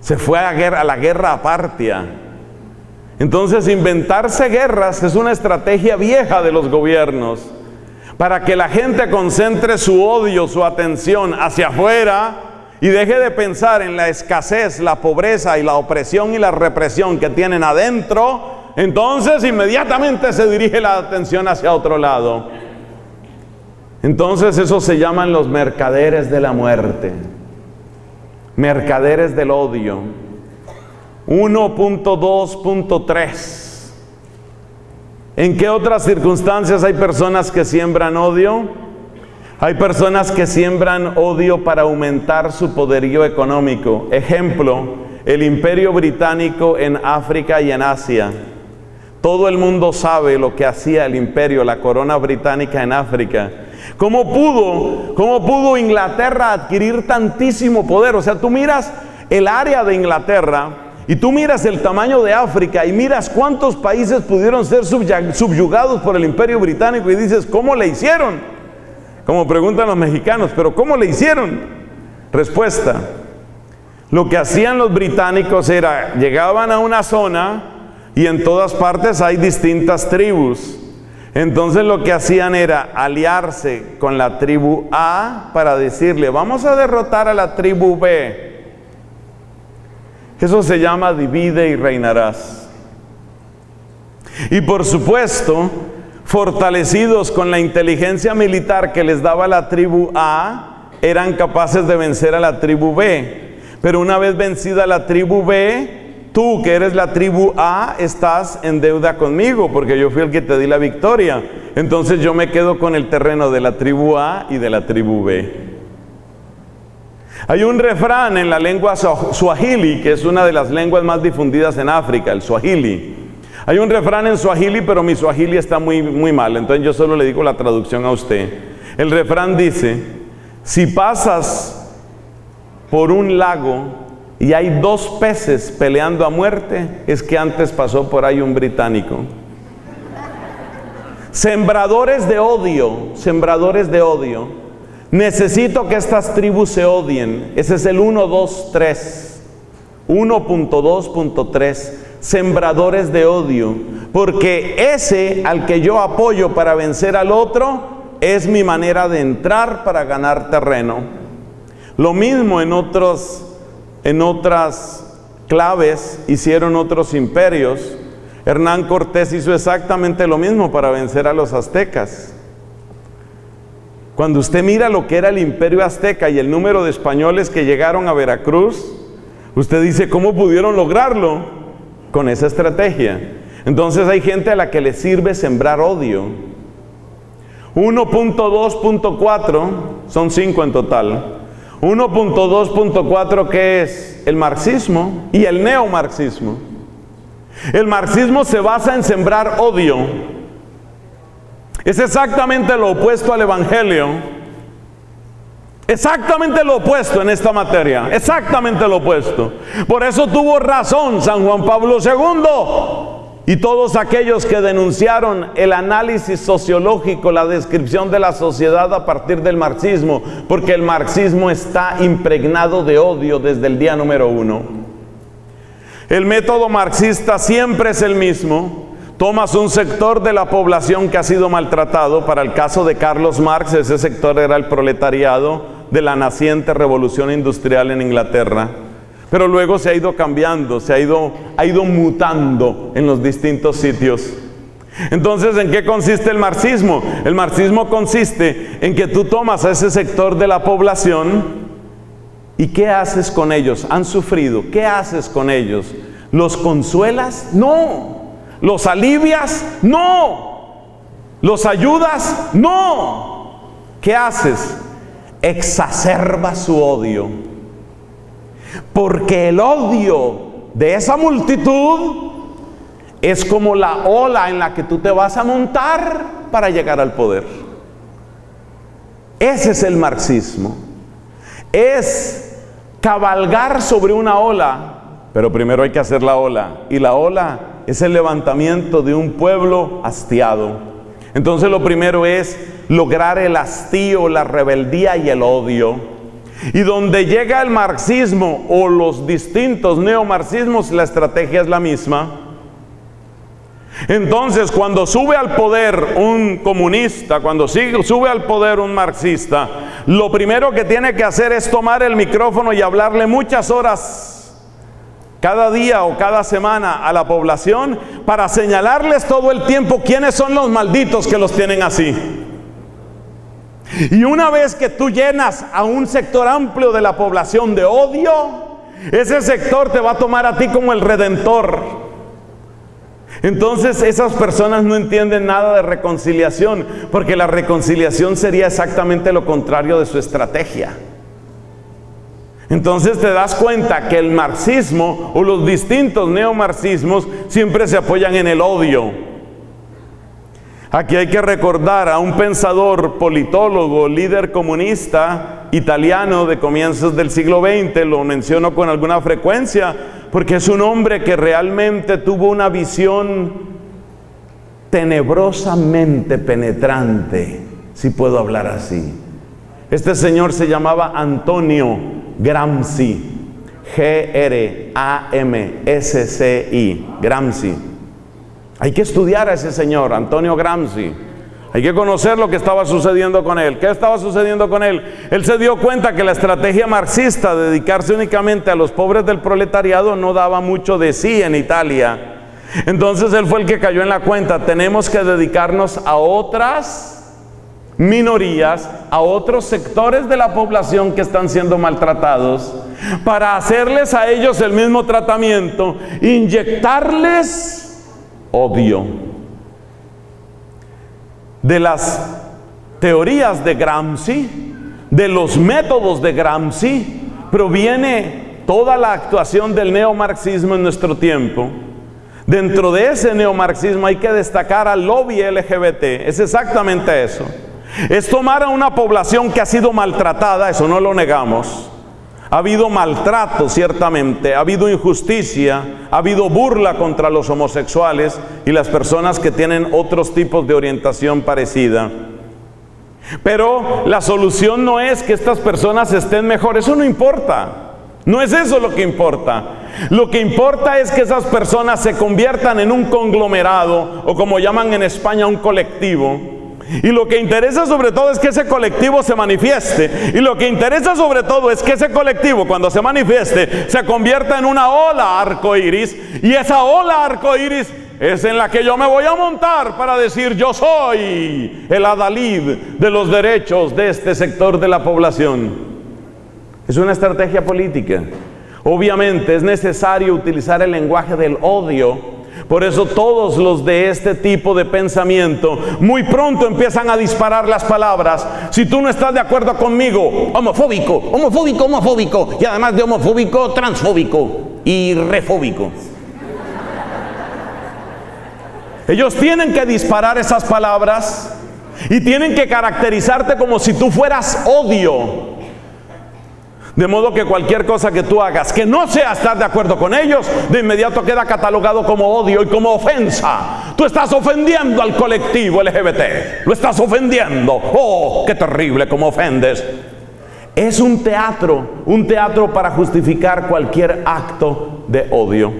Se fue a, la guerra a Partia. Entonces inventarse guerras es una estrategia vieja de los gobiernos para que la gente concentre su odio, su atención hacia afuera y deje de pensar en la escasez, la pobreza y la opresión y la represión que tienen adentro, entonces inmediatamente se dirige la atención hacia otro lado. Entonces eso se llaman los mercaderes de la muerte, mercaderes del odio. 1.2.3 ¿En qué otras circunstancias hay personas que siembran odio? Hay personas que siembran odio para aumentar su poderío económico. Ejemplo, el imperio británico en África y en Asia. Todo el mundo sabe lo que hacía el imperio, la corona británica en África. ¿Cómo pudo, cómo pudo Inglaterra adquirir tantísimo poder? O sea, tú miras el área de Inglaterra, y tú miras el tamaño de África y miras cuántos países pudieron ser subyugados por el imperio británico y dices, ¿cómo le hicieron? Como preguntan los mexicanos, pero ¿cómo le hicieron? Respuesta, lo que hacían los británicos era, llegaban a una zona y en todas partes hay distintas tribus. Entonces lo que hacían era aliarse con la tribu A para decirle, vamos a derrotar a la tribu B. Eso se llama divide y reinarás. Y por supuesto, fortalecidos con la inteligencia militar que les daba la tribu A, eran capaces de vencer a la tribu B. Pero una vez vencida la tribu B, tú que eres la tribu A, estás en deuda conmigo, porque yo fui el que te di la victoria. Entonces yo me quedo con el terreno de la tribu A y de la tribu B. Hay un refrán en la lengua suahili, que es una de las lenguas más difundidas en África, el suahili. Hay un refrán en suahili, pero mi suahili está muy, muy mal, entonces yo solo le digo la traducción a usted. El refrán dice, si pasas por un lago y hay dos peces peleando a muerte, es que antes pasó por ahí un británico. Sembradores de odio, sembradores de odio. Necesito que estas tribus se odien. Ese es el 1, 2, 3. 1.2.3. Sembradores de odio. Porque ese al que yo apoyo para vencer al otro es mi manera de entrar para ganar terreno. Lo mismo en otros en otras claves hicieron otros imperios. Hernán Cortés hizo exactamente lo mismo para vencer a los aztecas. Cuando usted mira lo que era el imperio azteca y el número de españoles que llegaron a Veracruz, usted dice, ¿cómo pudieron lograrlo? Con esa estrategia. Entonces hay gente a la que le sirve sembrar odio. 1.2.4, son 5 en total. 1.2.4 que es el marxismo y el neomarxismo. El marxismo se basa en sembrar odio. Es exactamente lo opuesto al evangelio. Exactamente lo opuesto en esta materia. Exactamente lo opuesto. Por eso tuvo razón San Juan Pablo II y todos aquellos que denunciaron el análisis sociológico, la descripción de la sociedad a partir del marxismo, porque el marxismo está impregnado de odio desde el día número uno. El método marxista siempre es el mismo. Tomas un sector de la población que ha sido maltratado, para el caso de Carlos Marx, ese sector era el proletariado de la naciente revolución industrial en Inglaterra pero luego se ha ido cambiando, se ha ido, ha ido mutando en los distintos sitios. Entonces, ¿en qué consiste el marxismo? El marxismo consiste en que tú tomas a ese sector de la población y ¿qué haces con ellos? Han sufrido, ¿qué haces con ellos? ¿Los consuelas? No. ¿Los alivias? No. ¿Los ayudas? No. ¿Qué haces? Exacerbas su odio porque el odio de esa multitud es como la ola en la que tú te vas a montar para llegar al poder. Ese es el marxismo. Es cabalgar sobre una ola, pero primero hay que hacer la ola. Y la ola es el levantamiento de un pueblo hastiado. Entonces lo primero es lograr el hastío, la rebeldía y el odio. Y donde llega el marxismo o los distintos neomarxismos, la estrategia es la misma. Entonces, cuando sube al poder un comunista, cuando sube al poder un marxista, lo primero que tiene que hacer es tomar el micrófono y hablarle muchas horas cada día o cada semana a la población para señalarles todo el tiempo quiénes son los malditos que los tienen así. Y una vez que tú llenas a un sector amplio de la población de odio, ese sector te va a tomar a ti como el redentor. Entonces esas personas no entienden nada de reconciliación, porque la reconciliación sería exactamente lo contrario de su estrategia. Entonces te das cuenta que el marxismo o los distintos neomarxismos siempre se apoyan en el odio. Aquí hay que recordar a un pensador, politólogo, líder comunista italiano de comienzos del siglo XX, lo menciono con alguna frecuencia, porque es un hombre que realmente tuvo una visión tenebrosamente penetrante, si puedo hablar así. Este señor se llamaba Antonio Gramsci, G-R-A-M-S-C-I, Gramsci. Hay que estudiar a ese señor, Antonio Gramsci. Hay que conocer lo que estaba sucediendo con él. ¿Qué estaba sucediendo con él? Él se dio cuenta que la estrategia marxista, de dedicarse únicamente a los pobres del proletariado, no daba mucho de sí en Italia. Entonces él fue el que cayó en la cuenta. Tenemos que dedicarnos a otras minorías, a otros sectores de la población que están siendo maltratados, para hacerles a ellos el mismo tratamiento, inyectarles odio. De las teorías de Gramsci, de los métodos de Gramsci, proviene toda la actuación del neomarxismo en nuestro tiempo. Dentro de ese neomarxismo hay que destacar al lobby LGBT, es exactamente eso. Es tomar a una población que ha sido maltratada, eso no lo negamos, Ha habido maltrato, ciertamente, ha habido injusticia, ha habido burla contra los homosexuales y las personas que tienen otros tipos de orientación parecida. Pero la solución no es que estas personas estén mejor, eso no importa. No es eso lo que importa. Lo que importa es que esas personas se conviertan en un conglomerado o como llaman en España un colectivo y lo que interesa sobre todo es que ese colectivo se manifieste. Y lo que interesa sobre todo es que ese colectivo cuando se manifieste se convierta en una ola arcoíris. Y esa ola arcoíris es en la que yo me voy a montar para decir yo soy el adalid de los derechos de este sector de la población. Es una estrategia política. Obviamente es necesario utilizar el lenguaje del odio por eso todos los de este tipo de pensamiento muy pronto empiezan a disparar las palabras. Si tú no estás de acuerdo conmigo, homofóbico, homofóbico, homofóbico, y además de homofóbico, transfóbico y refóbico. Ellos tienen que disparar esas palabras y tienen que caracterizarte como si tú fueras odio. De modo que cualquier cosa que tú hagas que no sea estar de acuerdo con ellos, de inmediato queda catalogado como odio y como ofensa. Tú estás ofendiendo al colectivo LGBT. Lo estás ofendiendo. Oh, qué terrible como ofendes. Es un teatro, un teatro para justificar cualquier acto de odio.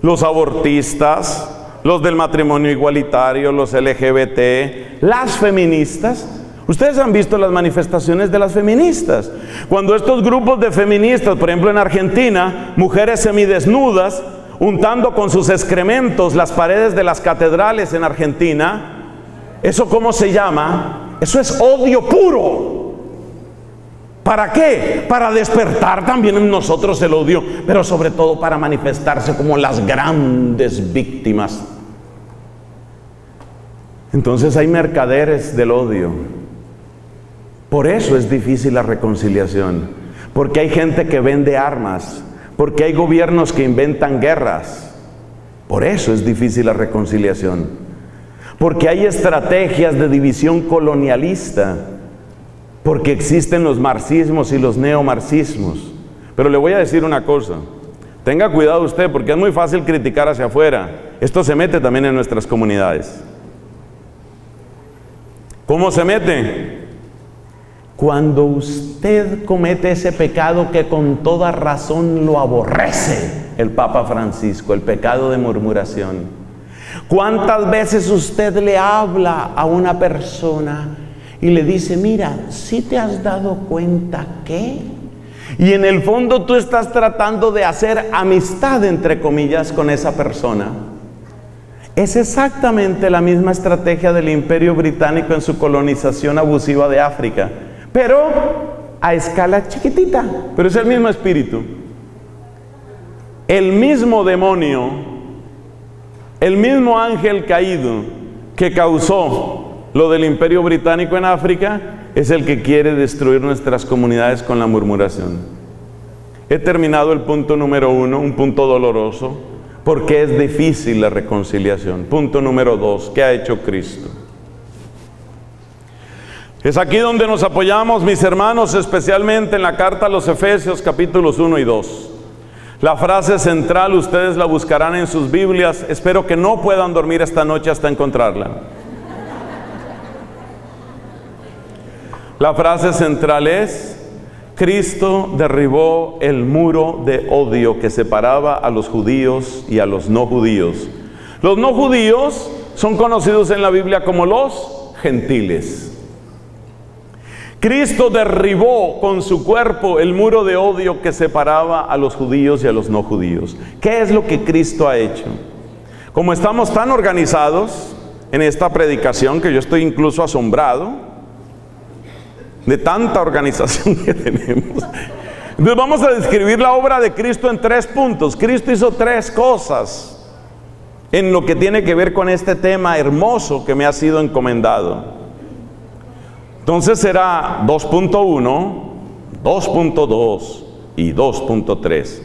Los abortistas, los del matrimonio igualitario, los LGBT, las feministas, Ustedes han visto las manifestaciones de las feministas. Cuando estos grupos de feministas, por ejemplo en Argentina, mujeres semidesnudas, untando con sus excrementos las paredes de las catedrales en Argentina, ¿eso cómo se llama? Eso es odio puro. ¿Para qué? Para despertar también en nosotros el odio, pero sobre todo para manifestarse como las grandes víctimas. Entonces hay mercaderes del odio. Por eso es difícil la reconciliación, porque hay gente que vende armas, porque hay gobiernos que inventan guerras. Por eso es difícil la reconciliación, porque hay estrategias de división colonialista, porque existen los marxismos y los neomarxismos. Pero le voy a decir una cosa, tenga cuidado usted, porque es muy fácil criticar hacia afuera. Esto se mete también en nuestras comunidades. ¿Cómo se mete? Cuando usted comete ese pecado que con toda razón lo aborrece el Papa Francisco, el pecado de murmuración. ¿Cuántas veces usted le habla a una persona y le dice, mira, si te has dado cuenta que... Y en el fondo tú estás tratando de hacer amistad, entre comillas, con esa persona. Es exactamente la misma estrategia del imperio británico en su colonización abusiva de África pero a escala chiquitita, pero es el mismo espíritu. El mismo demonio, el mismo ángel caído que causó lo del imperio británico en África, es el que quiere destruir nuestras comunidades con la murmuración. He terminado el punto número uno, un punto doloroso, porque es difícil la reconciliación. Punto número dos, ¿qué ha hecho Cristo? Es aquí donde nos apoyamos, mis hermanos, especialmente en la carta a los Efesios capítulos 1 y 2. La frase central ustedes la buscarán en sus Biblias. Espero que no puedan dormir esta noche hasta encontrarla. La frase central es, Cristo derribó el muro de odio que separaba a los judíos y a los no judíos. Los no judíos son conocidos en la Biblia como los gentiles. Cristo derribó con su cuerpo el muro de odio que separaba a los judíos y a los no judíos. ¿Qué es lo que Cristo ha hecho? Como estamos tan organizados en esta predicación que yo estoy incluso asombrado de tanta organización que tenemos. Entonces vamos a describir la obra de Cristo en tres puntos. Cristo hizo tres cosas en lo que tiene que ver con este tema hermoso que me ha sido encomendado. Entonces será 2.1, 2.2 y 2.3.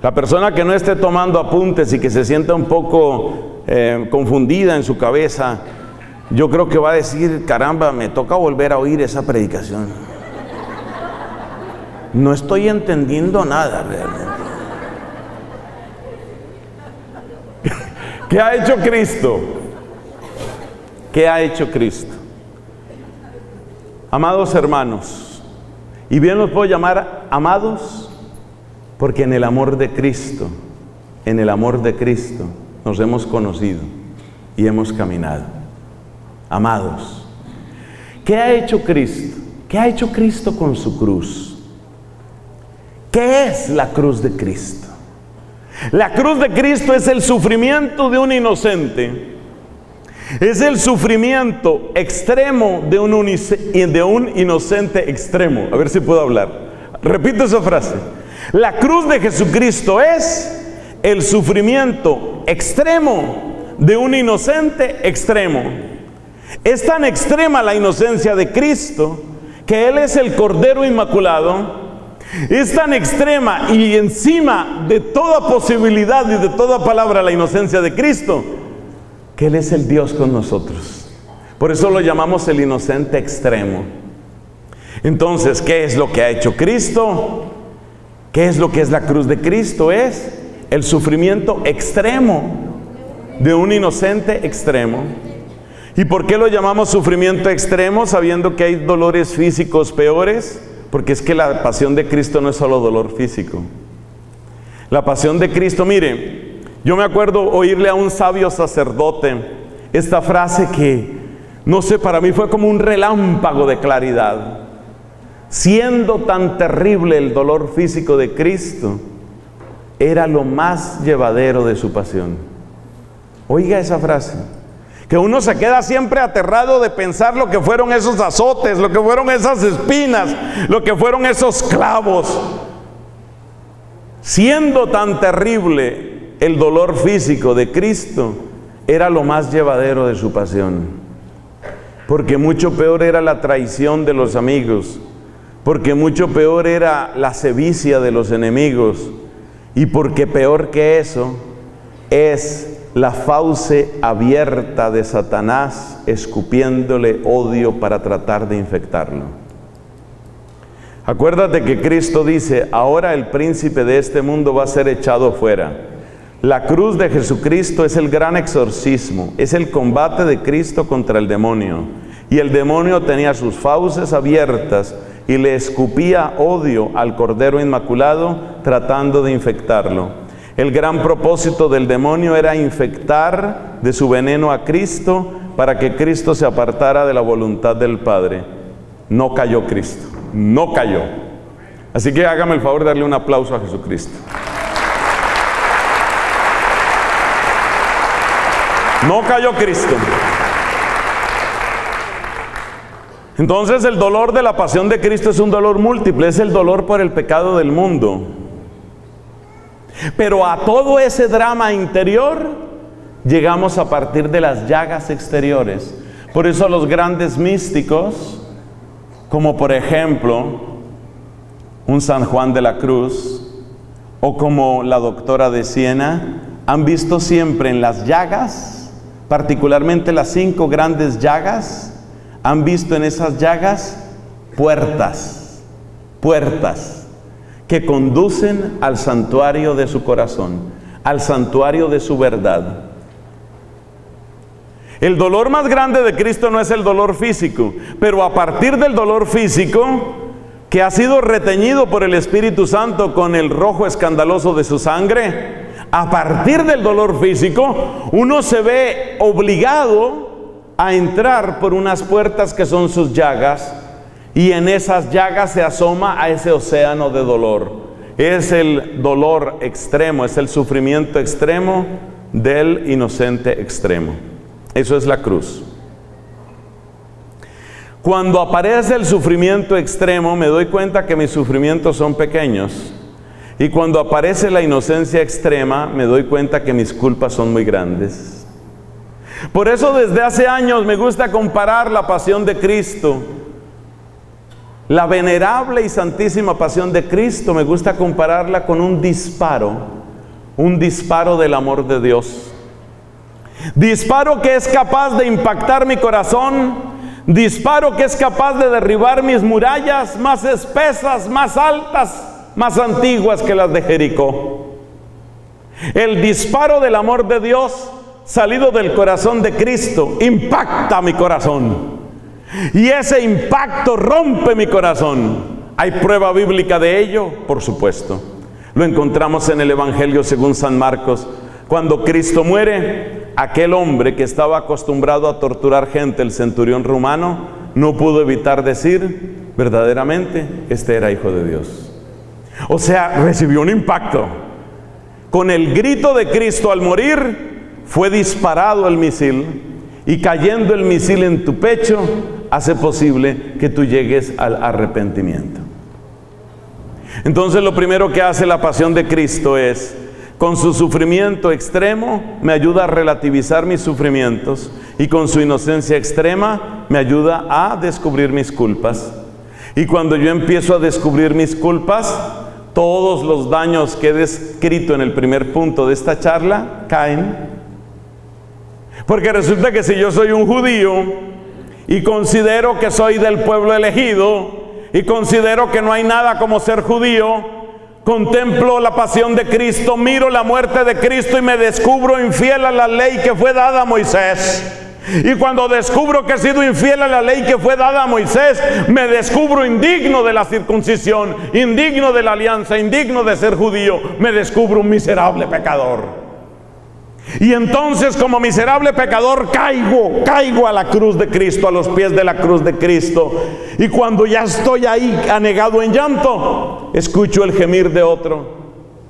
La persona que no esté tomando apuntes y que se sienta un poco eh, confundida en su cabeza, yo creo que va a decir, caramba, me toca volver a oír esa predicación. no estoy entendiendo nada realmente. ¿Qué ha hecho Cristo? ¿Qué ha hecho Cristo? Amados hermanos, y bien los puedo llamar amados, porque en el amor de Cristo, en el amor de Cristo, nos hemos conocido y hemos caminado. Amados, ¿qué ha hecho Cristo? ¿Qué ha hecho Cristo con su cruz? ¿Qué es la cruz de Cristo? La cruz de Cristo es el sufrimiento de un inocente. Es el sufrimiento extremo de un, de un inocente extremo. A ver si puedo hablar. Repito esa frase. La cruz de Jesucristo es el sufrimiento extremo de un inocente extremo. Es tan extrema la inocencia de Cristo que Él es el Cordero Inmaculado. Es tan extrema y encima de toda posibilidad y de toda palabra la inocencia de Cristo que Él es el Dios con nosotros. Por eso lo llamamos el inocente extremo. Entonces, ¿qué es lo que ha hecho Cristo? ¿Qué es lo que es la cruz de Cristo? Es el sufrimiento extremo de un inocente extremo. ¿Y por qué lo llamamos sufrimiento extremo sabiendo que hay dolores físicos peores? Porque es que la pasión de Cristo no es solo dolor físico. La pasión de Cristo, mire, yo me acuerdo oírle a un sabio sacerdote esta frase que, no sé, para mí fue como un relámpago de claridad. Siendo tan terrible el dolor físico de Cristo, era lo más llevadero de su pasión. Oiga esa frase. Que uno se queda siempre aterrado de pensar lo que fueron esos azotes, lo que fueron esas espinas, lo que fueron esos clavos. Siendo tan terrible el dolor físico de Cristo, era lo más llevadero de su pasión. Porque mucho peor era la traición de los amigos, porque mucho peor era la sevicia de los enemigos, y porque peor que eso es la fauce abierta de Satanás escupiéndole odio para tratar de infectarlo. Acuérdate que Cristo dice, ahora el príncipe de este mundo va a ser echado fuera. La cruz de Jesucristo es el gran exorcismo, es el combate de Cristo contra el demonio. Y el demonio tenía sus fauces abiertas y le escupía odio al Cordero Inmaculado tratando de infectarlo. El gran propósito del demonio era infectar de su veneno a Cristo para que Cristo se apartara de la voluntad del Padre. No cayó Cristo, no cayó. Así que hágame el favor de darle un aplauso a Jesucristo. No cayó Cristo. Entonces el dolor de la pasión de Cristo es un dolor múltiple, es el dolor por el pecado del mundo. Pero a todo ese drama interior llegamos a partir de las llagas exteriores. Por eso los grandes místicos, como por ejemplo un San Juan de la Cruz o como la doctora de Siena, han visto siempre en las llagas, particularmente las cinco grandes llagas, han visto en esas llagas puertas, puertas que conducen al santuario de su corazón, al santuario de su verdad. El dolor más grande de Cristo no es el dolor físico, pero a partir del dolor físico, que ha sido reteñido por el Espíritu Santo con el rojo escandaloso de su sangre, a partir del dolor físico, uno se ve obligado a entrar por unas puertas que son sus llagas, y en esas llagas se asoma a ese océano de dolor. Es el dolor extremo, es el sufrimiento extremo del inocente extremo. Eso es la cruz. Cuando aparece el sufrimiento extremo, me doy cuenta que mis sufrimientos son pequeños. Y cuando aparece la inocencia extrema, me doy cuenta que mis culpas son muy grandes. Por eso desde hace años me gusta comparar la pasión de Cristo la venerable y santísima pasión de Cristo me gusta compararla con un disparo, un disparo del amor de Dios. Disparo que es capaz de impactar mi corazón Disparo que es capaz de derribar mis murallas más espesas, más altas, más antiguas que las de Jericó. El disparo del amor de Dios salido del corazón de Cristo impacta mi corazón. Y ese impacto rompe mi corazón. ¿Hay prueba bíblica de ello? Por supuesto. Lo encontramos en el Evangelio según San Marcos. Cuando Cristo muere, aquel hombre que estaba acostumbrado a torturar gente, el centurión romano, no pudo evitar decir verdaderamente, este era hijo de Dios. O sea, recibió un impacto. Con el grito de Cristo al morir, fue disparado el misil y cayendo el misil en tu pecho, hace posible que tú llegues al arrepentimiento. Entonces lo primero que hace la pasión de Cristo es, con su sufrimiento extremo, me ayuda a relativizar mis sufrimientos y con su inocencia extrema, me ayuda a descubrir mis culpas. Y cuando yo empiezo a descubrir mis culpas, todos los daños que he descrito en el primer punto de esta charla caen. Porque resulta que si yo soy un judío y considero que soy del pueblo elegido y considero que no hay nada como ser judío, contemplo la pasión de Cristo, miro la muerte de Cristo y me descubro infiel a la ley que fue dada a Moisés. Y cuando descubro que he sido infiel a la ley que fue dada a Moisés, me descubro indigno de la circuncisión, indigno de la alianza, indigno de ser judío, me descubro un miserable pecador. Y entonces como miserable pecador caigo, caigo a la cruz de Cristo, a los pies de la cruz de Cristo. Y cuando ya estoy ahí anegado en llanto, escucho el gemir de otro.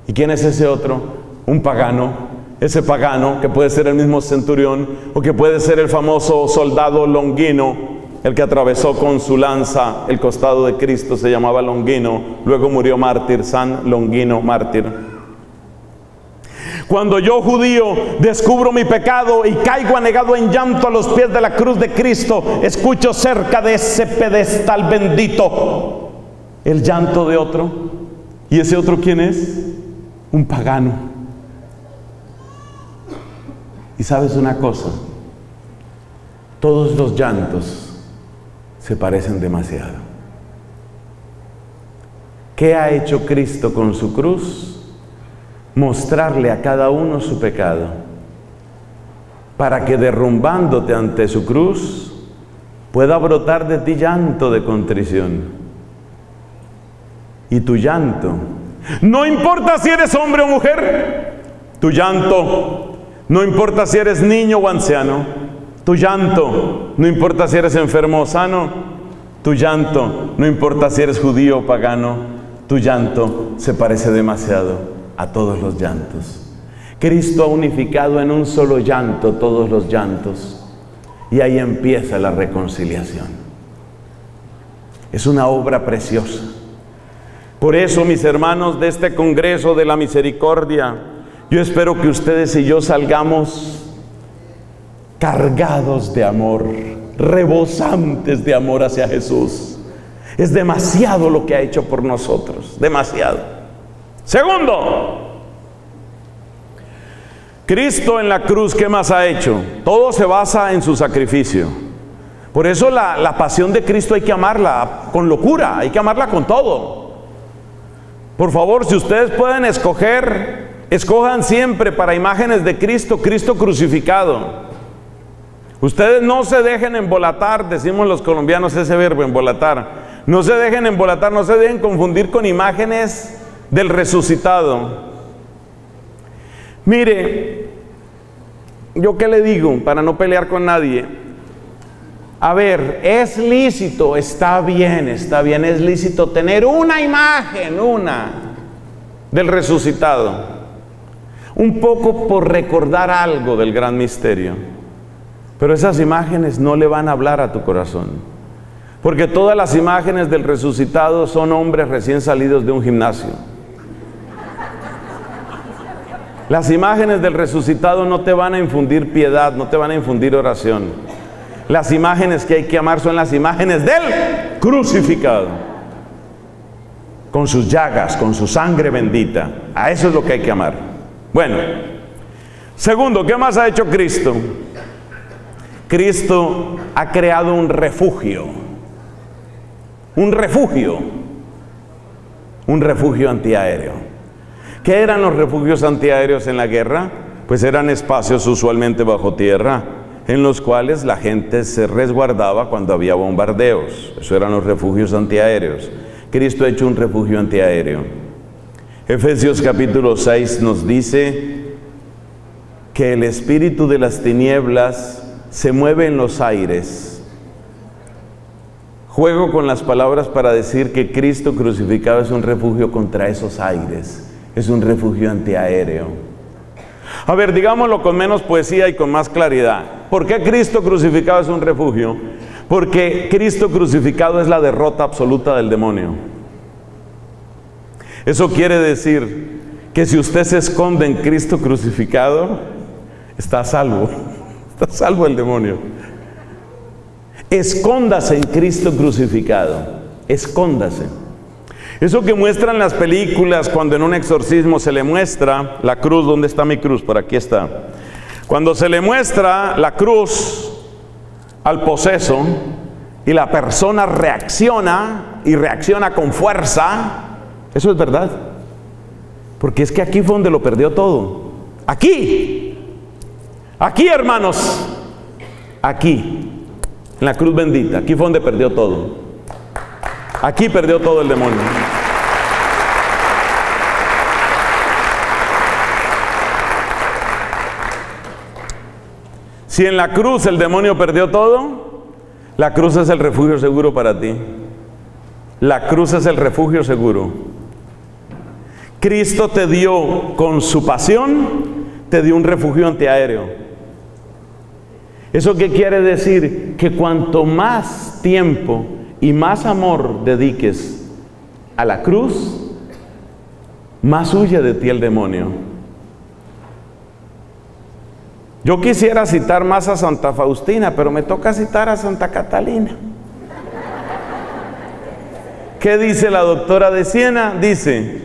¿Y quién es ese otro? Un pagano ese pagano, que puede ser el mismo centurión o que puede ser el famoso soldado Longuino, el que atravesó con su lanza el costado de Cristo, se llamaba Longuino, luego murió mártir, San Longuino mártir. Cuando yo judío descubro mi pecado y caigo anegado en llanto a los pies de la cruz de Cristo, escucho cerca de ese pedestal bendito el llanto de otro. ¿Y ese otro quién es? Un pagano y sabes una cosa, todos los llantos se parecen demasiado. ¿Qué ha hecho Cristo con su cruz? Mostrarle a cada uno su pecado, para que derrumbándote ante su cruz pueda brotar de ti llanto de contrición. Y tu llanto, no importa si eres hombre o mujer, tu llanto no importa si eres niño o anciano, tu llanto, no importa si eres enfermo o sano, tu llanto, no importa si eres judío o pagano, tu llanto se parece demasiado a todos los llantos. Cristo ha unificado en un solo llanto todos los llantos y ahí empieza la reconciliación. Es una obra preciosa. Por eso, mis hermanos de este Congreso de la Misericordia, yo espero que ustedes y yo salgamos cargados de amor, rebosantes de amor hacia Jesús. Es demasiado lo que ha hecho por nosotros, demasiado. Segundo, Cristo en la cruz, ¿qué más ha hecho? Todo se basa en su sacrificio. Por eso la, la, pasión de Cristo hay que amarla con locura, hay que amarla con todo. Por favor, si ustedes pueden escoger Escojan siempre para imágenes de Cristo, Cristo crucificado. Ustedes no se dejen embolatar, decimos los colombianos ese verbo, embolatar. No se dejen embolatar, no se dejen confundir con imágenes del resucitado. Mire, yo qué le digo para no pelear con nadie. A ver, es lícito, está bien, está bien, es lícito tener una imagen, una, del resucitado un poco por recordar algo del gran misterio. Pero esas imágenes no le van a hablar a tu corazón. Porque todas las imágenes del resucitado son hombres recién salidos de un gimnasio. Las imágenes del resucitado no te van a infundir piedad, no te van a infundir oración. Las imágenes que hay que amar son las imágenes del crucificado. Con sus llagas, con su sangre bendita. A eso es lo que hay que amar. Bueno, segundo, ¿qué más ha hecho Cristo? Cristo ha creado un refugio. Un refugio. Un refugio antiaéreo. ¿Qué eran los refugios antiaéreos en la guerra? Pues eran espacios usualmente bajo tierra en los cuales la gente se resguardaba cuando había bombardeos. Eso eran los refugios antiaéreos. Cristo ha hecho un refugio antiaéreo. Efesios capítulo 6 nos dice que el espíritu de las tinieblas se mueve en los aires. Juego con las palabras para decir que Cristo crucificado es un refugio contra esos aires, es un refugio antiaéreo. A ver, digámoslo con menos poesía y con más claridad. ¿Por qué Cristo crucificado es un refugio? Porque Cristo crucificado es la derrota absoluta del demonio. Eso quiere decir que si usted se esconde en Cristo crucificado, está salvo. Está salvo el demonio. Escóndase en Cristo crucificado. Escóndase. Eso que muestran las películas cuando en un exorcismo se le muestra la cruz, ¿dónde está mi cruz? Por aquí está. Cuando se le muestra la cruz al poseso y la persona reacciona y reacciona con fuerza, eso es verdad. Porque es que aquí fue donde lo perdió todo. Aquí. Aquí, hermanos. Aquí. En la cruz bendita. Aquí fue donde perdió todo. Aquí perdió todo el demonio. Si en la cruz el demonio perdió todo, la cruz es el refugio seguro para ti. La cruz es el refugio seguro. Cristo te dio con su pasión, te dio un refugio antiaéreo. ¿Eso qué quiere decir? Que cuanto más tiempo y más amor dediques a la cruz, más huye de ti el demonio. Yo quisiera citar más a Santa Faustina, pero me toca citar a Santa Catalina. ¿Qué dice la doctora de Siena? Dice,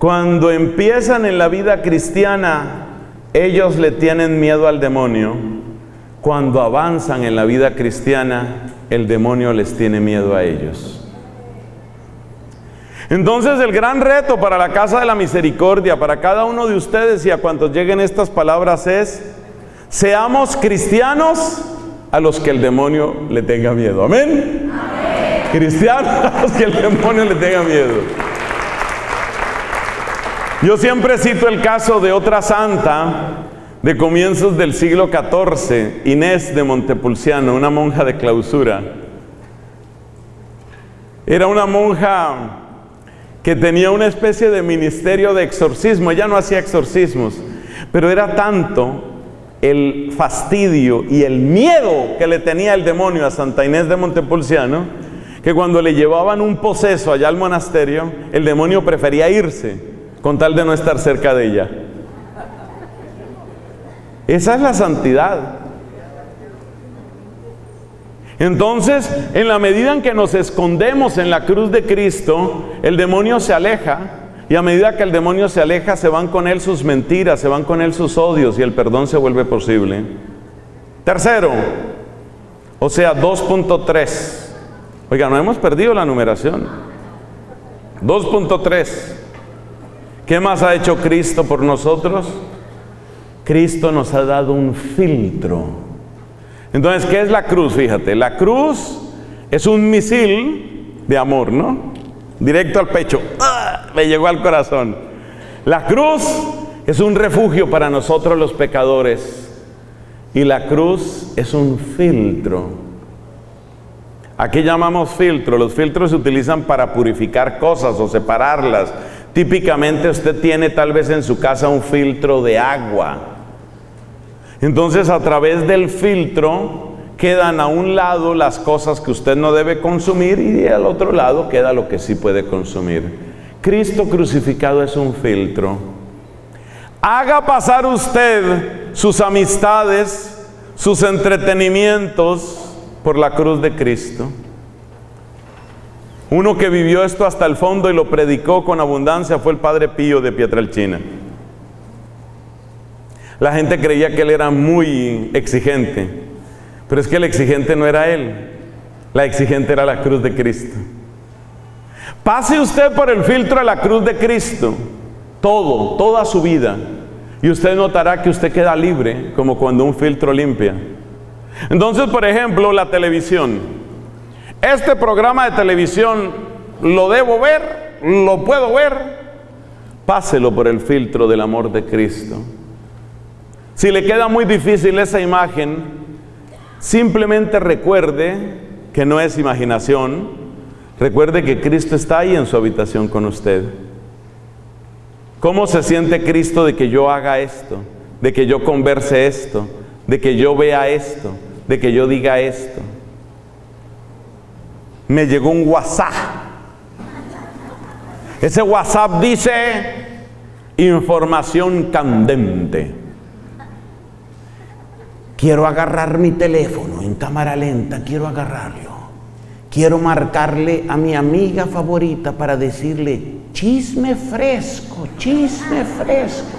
cuando empiezan en la vida cristiana, ellos le tienen miedo al demonio. Cuando avanzan en la vida cristiana, el demonio les tiene miedo a ellos. Entonces el gran reto para la casa de la misericordia, para cada uno de ustedes y a cuantos lleguen estas palabras es, seamos cristianos a los que el demonio le tenga miedo. Amén. Cristianos a los que el demonio le tenga miedo. Yo siempre cito el caso de otra santa de comienzos del siglo XIV, Inés de Montepulciano, una monja de clausura. Era una monja que tenía una especie de ministerio de exorcismo. Ella no hacía exorcismos, pero era tanto el fastidio y el miedo que le tenía el demonio a Santa Inés de Montepulciano, que cuando le llevaban un poseso allá al monasterio, el demonio prefería irse con tal de no estar cerca de ella. Esa es la santidad. Entonces, en la medida en que nos escondemos en la cruz de Cristo, el demonio se aleja. Y a medida que el demonio se aleja, se van con él sus mentiras, se van con él sus odios y el perdón se vuelve posible. Tercero, o sea, 2.3. Oiga, no hemos perdido la numeración. 2.3. ¿Qué más ha hecho Cristo por nosotros? Cristo nos ha dado un filtro entonces, ¿qué es la cruz? Fíjate, la cruz es un misil de amor, ¿no? Directo al pecho. ¡Ah! Me llegó al corazón. La cruz es un refugio para nosotros los pecadores. Y la cruz es un filtro. Aquí llamamos filtro. Los filtros se utilizan para purificar cosas o separarlas. Típicamente usted tiene tal vez en su casa un filtro de agua entonces a través del filtro quedan a un lado las cosas que usted no debe consumir y al otro lado queda lo que sí puede consumir. Cristo crucificado es un filtro. Haga pasar usted sus amistades, sus entretenimientos por la cruz de Cristo. Uno que vivió esto hasta el fondo y lo predicó con abundancia fue el Padre Pío de Pietrelchina. La gente creía que él era muy exigente. Pero es que el exigente no era él, la exigente era la cruz de Cristo. Pase usted por el filtro de la cruz de Cristo, todo, toda su vida, y usted notará que usted queda libre, como cuando un filtro limpia. Entonces, por ejemplo, la televisión. Este programa de televisión lo debo ver, lo puedo ver, páselo por el filtro del amor de Cristo. Si le queda muy difícil esa imagen, simplemente recuerde que no es imaginación, recuerde que Cristo está ahí en su habitación con usted. ¿Cómo se siente Cristo de que yo haga esto, de que yo converse esto, de que yo vea esto, de que yo diga esto? Me llegó un WhatsApp. Ese WhatsApp dice información candente. Quiero agarrar mi teléfono en cámara lenta, quiero agarrarlo. Quiero marcarle a mi amiga favorita para decirle, chisme fresco, chisme fresco.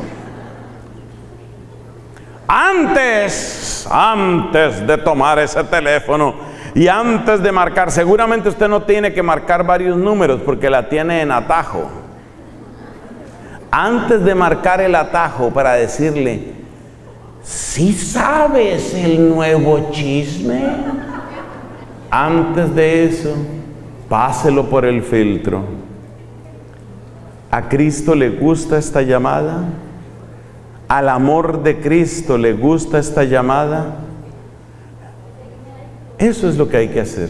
Antes, antes de tomar ese teléfono y antes de marcar, seguramente usted no tiene que marcar varios números porque la tiene en atajo. Antes de marcar el atajo para decirle, si sabes el nuevo chisme, antes de eso, páselo por el filtro. ¿A Cristo le gusta esta llamada? ¿Al amor de Cristo le gusta esta llamada? Eso es lo que hay que hacer.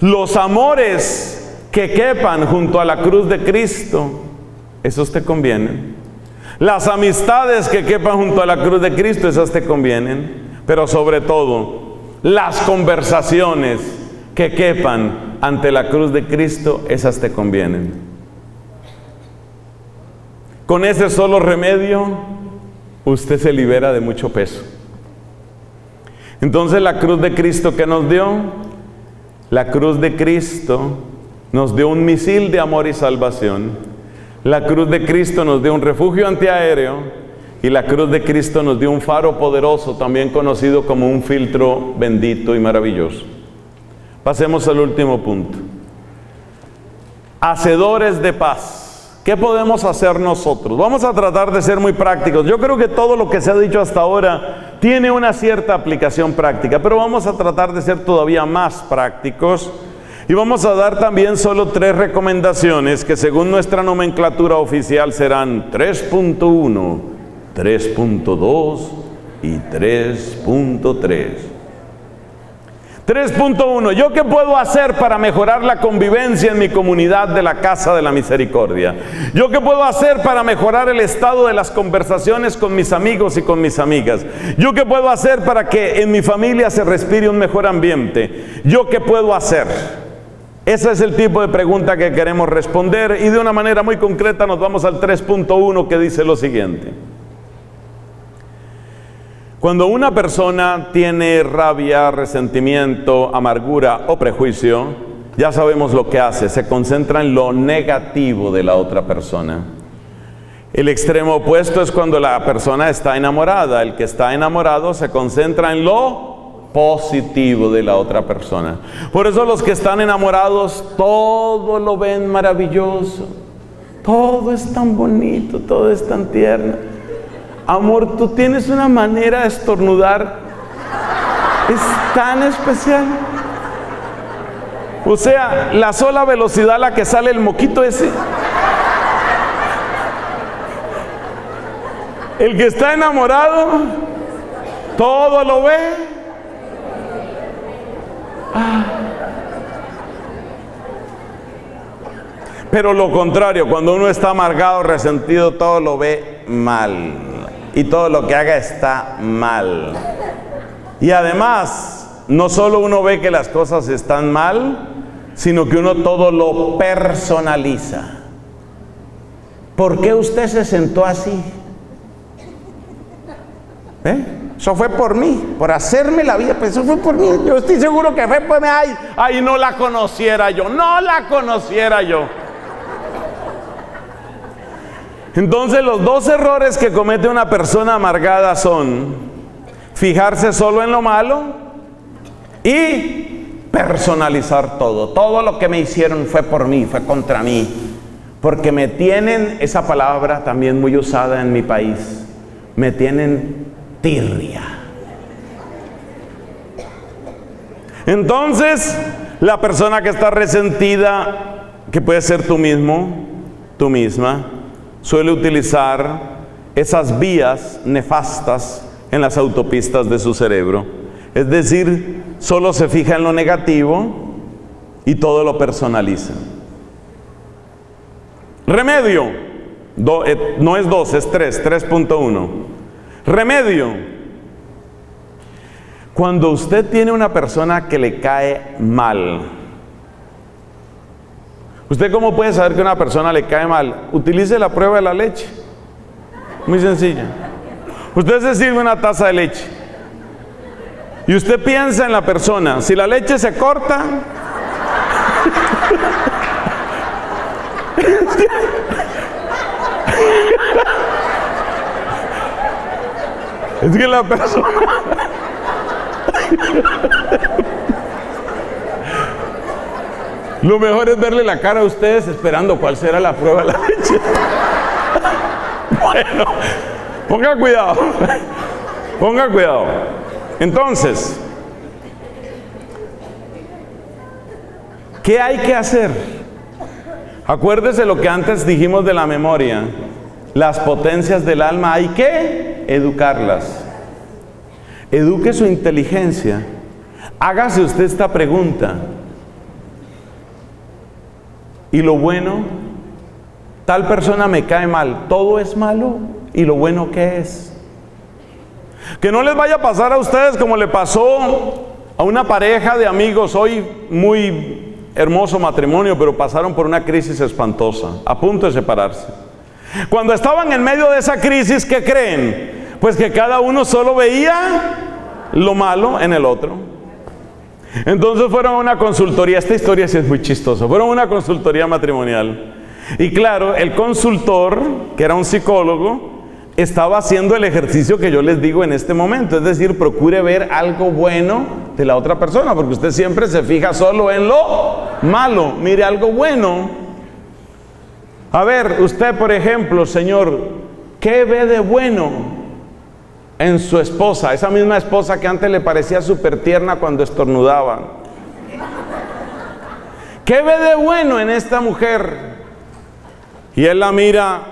Los amores que quepan junto a la cruz de Cristo, esos te convienen. Las amistades que quepan junto a la cruz de Cristo, esas te convienen. Pero sobre todo, las conversaciones que quepan ante la cruz de Cristo, esas te convienen. Con ese solo remedio, usted se libera de mucho peso. Entonces la cruz de Cristo que nos dio, la cruz de Cristo nos dio un misil de amor y salvación. La cruz de Cristo nos dio un refugio antiaéreo y la cruz de Cristo nos dio un faro poderoso, también conocido como un filtro bendito y maravilloso. Pasemos al último punto. Hacedores de paz. ¿Qué podemos hacer nosotros? Vamos a tratar de ser muy prácticos. Yo creo que todo lo que se ha dicho hasta ahora tiene una cierta aplicación práctica, pero vamos a tratar de ser todavía más prácticos. Y vamos a dar también solo tres recomendaciones que según nuestra nomenclatura oficial serán 3.1, 3.2 y 3.3. 3.1. ¿Yo qué puedo hacer para mejorar la convivencia en mi comunidad de la Casa de la Misericordia? ¿Yo qué puedo hacer para mejorar el estado de las conversaciones con mis amigos y con mis amigas? ¿Yo qué puedo hacer para que en mi familia se respire un mejor ambiente? ¿Yo qué puedo hacer? Ese es el tipo de pregunta que queremos responder y de una manera muy concreta nos vamos al 3.1 que dice lo siguiente. Cuando una persona tiene rabia, resentimiento, amargura o prejuicio, ya sabemos lo que hace, se concentra en lo negativo de la otra persona. El extremo opuesto es cuando la persona está enamorada. El que está enamorado se concentra en lo positivo de la otra persona. Por eso los que están enamorados todo lo ven maravilloso. Todo es tan bonito, todo es tan tierno. Amor, tú tienes una manera de estornudar. Es tan especial. O sea, la sola velocidad a la que sale el moquito ese. El que está enamorado, todo lo ve. Ah. Pero lo contrario, cuando uno está amargado, resentido, todo lo ve mal y todo lo que haga está mal. Y además, no solo uno ve que las cosas están mal, sino que uno todo lo personaliza. ¿Por qué usted se sentó así? ¿Eh? Eso fue por mí, por hacerme la vida, pues eso fue por mí. Yo estoy seguro que fue por mí. Ay, ay, no la conociera yo, no la conociera yo. Entonces los dos errores que comete una persona amargada son fijarse solo en lo malo Y personalizar todo. Todo lo que me hicieron fue por mí, fue contra mí. Porque me tienen, esa palabra también muy usada en mi país, me tienen tirria. Entonces, la persona que está resentida, que puede ser tú mismo, tú misma, suele utilizar esas vías nefastas en las autopistas de su cerebro. Es decir, solo se fija en lo negativo y todo lo personaliza. Remedio. Eh, no es 2, es 3, 3.1. Remedio. Cuando usted tiene una persona que le cae mal, ¿usted cómo puede saber que una persona le cae mal? Utilice la prueba de la leche. Muy sencilla. Usted se sirve una taza de leche y usted piensa en la persona. Si la leche se corta, es que la persona Lo mejor es verle la cara a ustedes esperando cuál será la prueba de la leche. Bueno, ponga cuidado. Ponga cuidado. Entonces, ¿qué hay que hacer? Acuérdese lo que antes dijimos de la memoria. Las potencias del alma hay que educarlas. Eduque su inteligencia. Hágase usted esta pregunta. ¿Y lo bueno? Tal persona me cae mal. ¿Todo es malo? ¿Y lo bueno qué es? Que no les vaya a pasar a ustedes como le pasó a una pareja de amigos hoy muy hermoso matrimonio, pero pasaron por una crisis espantosa, a punto de separarse. Cuando estaban en medio de esa crisis, ¿qué creen? Pues que cada uno solo veía lo malo en el otro. Entonces fueron a una consultoría, esta historia sí es muy chistosa, fueron a una consultoría matrimonial. Y claro, el consultor, que era un psicólogo, estaba haciendo el ejercicio que yo les digo en este momento, es decir, procure ver algo bueno de la otra persona, porque usted siempre se fija solo en lo malo, mire algo bueno. A ver, usted por ejemplo, Señor, ¿qué ve de bueno en su esposa, esa misma esposa que antes le parecía súper tierna cuando estornudaba. ¿Qué ve de bueno en esta mujer? Y él la mira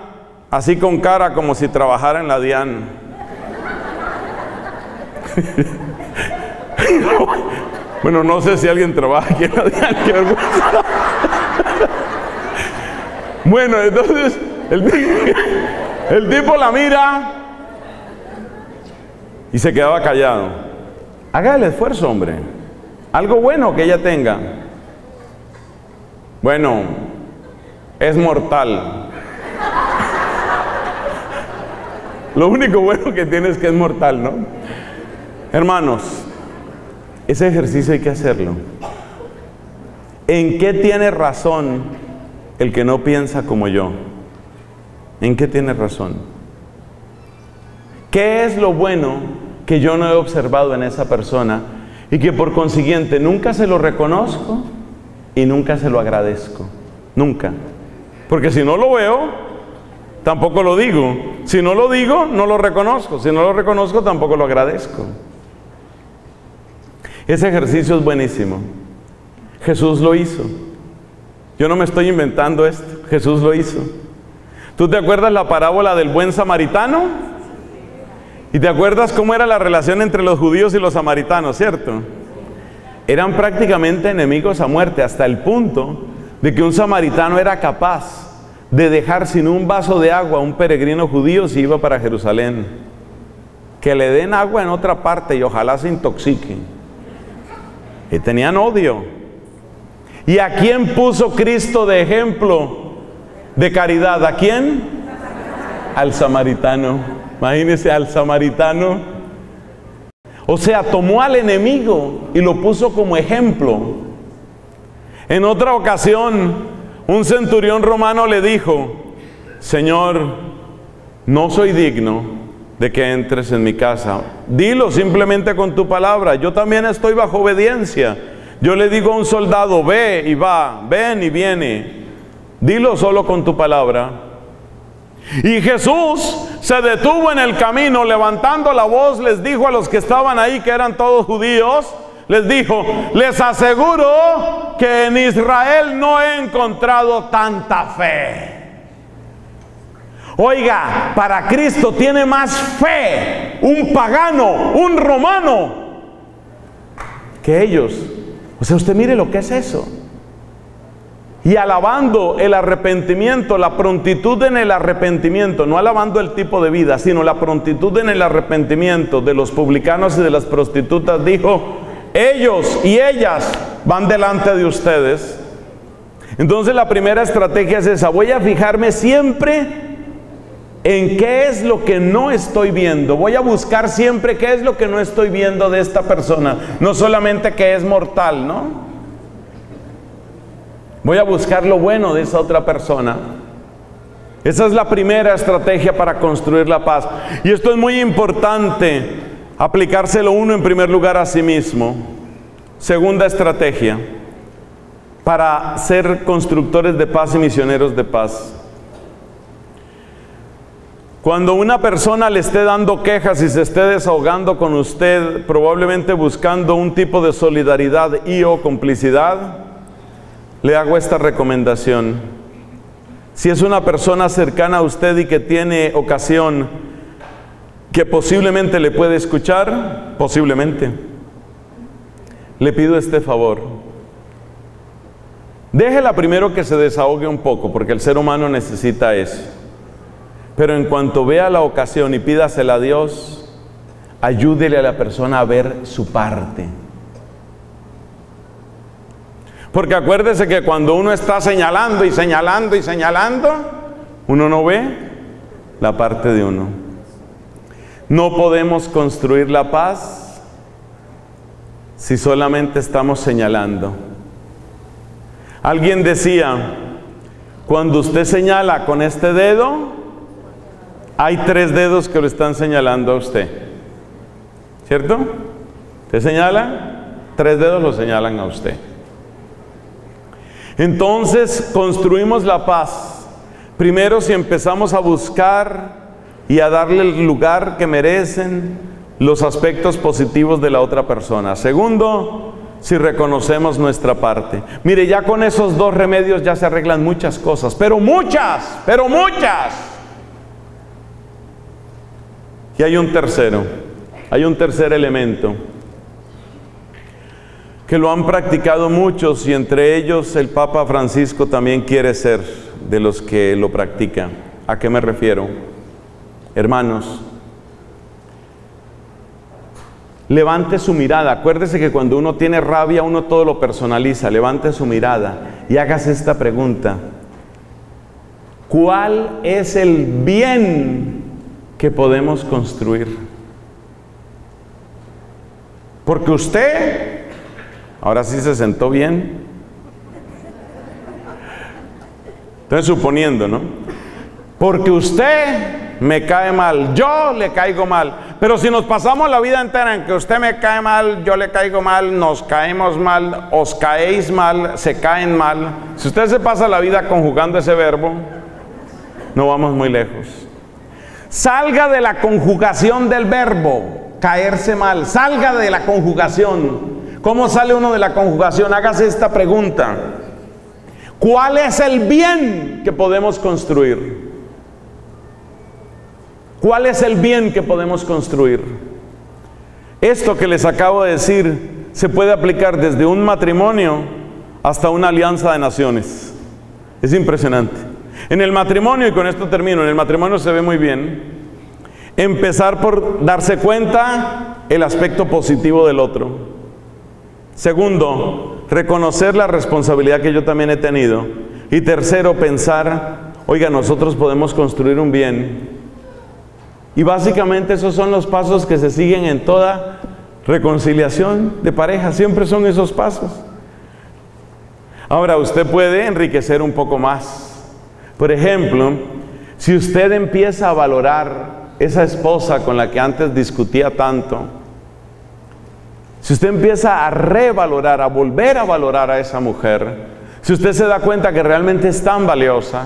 así con cara como si trabajara en la DIAN. bueno, no sé si alguien trabaja aquí en la DIAN, bueno, entonces el tipo la mira y se quedaba callado. Haga el esfuerzo, hombre. Algo bueno que ella tenga. Bueno, es mortal. Lo único bueno que tiene es que es mortal, ¿no? Hermanos, ese ejercicio hay que hacerlo. ¿En qué tiene razón el que no piensa como yo? ¿En qué tiene razón? ¿Qué es lo bueno que yo no he observado en esa persona y que por consiguiente nunca se lo reconozco y nunca se lo agradezco? Nunca. Porque si no lo veo, tampoco lo digo. Si no lo digo, no lo reconozco. Si no lo reconozco, tampoco lo agradezco. Ese ejercicio es buenísimo. Jesús lo hizo. Yo no me estoy inventando esto. Jesús lo hizo. ¿Tú te acuerdas la parábola del buen samaritano? ¿Y te acuerdas cómo era la relación entre los judíos y los samaritanos, cierto? Eran prácticamente enemigos a muerte hasta el punto de que un samaritano era capaz de dejar sin un vaso de agua a un peregrino judío si iba para Jerusalén. Que le den agua en otra parte y ojalá se intoxique. Y tenían odio. ¿Y a quién puso Cristo de ejemplo de caridad? ¿A quién? Al samaritano. Imagínese al samaritano. O sea, tomó al enemigo y lo puso como ejemplo. En otra ocasión, un centurión romano le dijo, Señor, no soy digno de que entres en mi casa. Dilo simplemente con tu palabra. Yo también estoy bajo obediencia. Yo le digo a un soldado, ve y va, ven y viene. Dilo solo con tu palabra. Y Jesús se detuvo en el camino, levantando la voz, les dijo a los que estaban ahí, que eran todos judíos, les dijo, les aseguro que en Israel no he encontrado tanta fe. Oiga, para Cristo tiene más fe un pagano, un romano, que ellos. O sea, usted mire lo que es eso. Y alabando el arrepentimiento, la prontitud en el arrepentimiento, no alabando el tipo de vida, sino la prontitud en el arrepentimiento de los publicanos y de las prostitutas, dijo, ellos y ellas van delante de ustedes. Entonces la primera estrategia es esa, voy a fijarme siempre en qué es lo que no estoy viendo. Voy a buscar siempre qué es lo que no estoy viendo de esta persona. No solamente que es mortal, ¿no? Voy a buscar lo bueno de esa otra persona. Esa es la primera estrategia para construir la paz. Y esto es muy importante, aplicárselo uno en primer lugar a sí mismo. Segunda estrategia, para ser constructores de paz y misioneros de paz. Cuando una persona le esté dando quejas y se esté desahogando con usted, probablemente buscando un tipo de solidaridad y o complicidad, le hago esta recomendación. Si es una persona cercana a usted y que tiene ocasión que posiblemente le puede escuchar, posiblemente, le pido este favor. Déjela primero que se desahogue un poco, porque el ser humano necesita eso. Pero en cuanto vea la ocasión y pídasela a Dios, ayúdele a la persona a ver su parte. Porque acuérdese que cuando uno está señalando y señalando y señalando, uno no ve la parte de uno. No podemos construir la paz si solamente estamos señalando. Alguien decía, cuando usted señala con este dedo, hay tres dedos que lo están señalando a usted. ¿Cierto? ¿Te señala? Tres dedos lo señalan a usted. Entonces construimos la paz. Primero si empezamos a buscar y a darle el lugar que merecen los aspectos positivos de la otra persona. Segundo, si reconocemos nuestra parte. Mire, ya con esos dos remedios ya se arreglan muchas cosas, pero muchas, pero muchas. Y hay un tercero, hay un tercer elemento que lo han practicado muchos y entre ellos el Papa Francisco también quiere ser de los que lo practican. ¿A qué me refiero? Hermanos, levante su mirada. Acuérdese que cuando uno tiene rabia, uno todo lo personaliza. Levante su mirada y hágase esta pregunta. ¿Cuál es el bien que podemos construir. Porque usted, ahora sí se sentó bien. Estoy suponiendo, ¿no? Porque usted me cae mal, yo le caigo mal. Pero si nos pasamos la vida entera en que usted me cae mal, yo le caigo mal, nos caemos mal, os caéis mal, se caen mal. Si usted se pasa la vida conjugando ese verbo, no vamos muy lejos. Salga de la conjugación del verbo, caerse mal. Salga de la conjugación. ¿Cómo sale uno de la conjugación? Hágase esta pregunta. ¿Cuál es el bien que podemos construir? ¿Cuál es el bien que podemos construir? Esto que les acabo de decir se puede aplicar desde un matrimonio hasta una alianza de naciones. Es impresionante. En el matrimonio, y con esto termino, en el matrimonio se ve muy bien, empezar por darse cuenta el aspecto positivo del otro. Segundo, reconocer la responsabilidad que yo también he tenido. Y tercero, pensar, oiga, nosotros podemos construir un bien. Y básicamente esos son los pasos que se siguen en toda reconciliación de pareja. Siempre son esos pasos. Ahora, usted puede enriquecer un poco más por ejemplo, si usted empieza a valorar esa esposa con la que antes discutía tanto, si usted empieza a revalorar, a volver a valorar a esa mujer, si usted se da cuenta que realmente es tan valiosa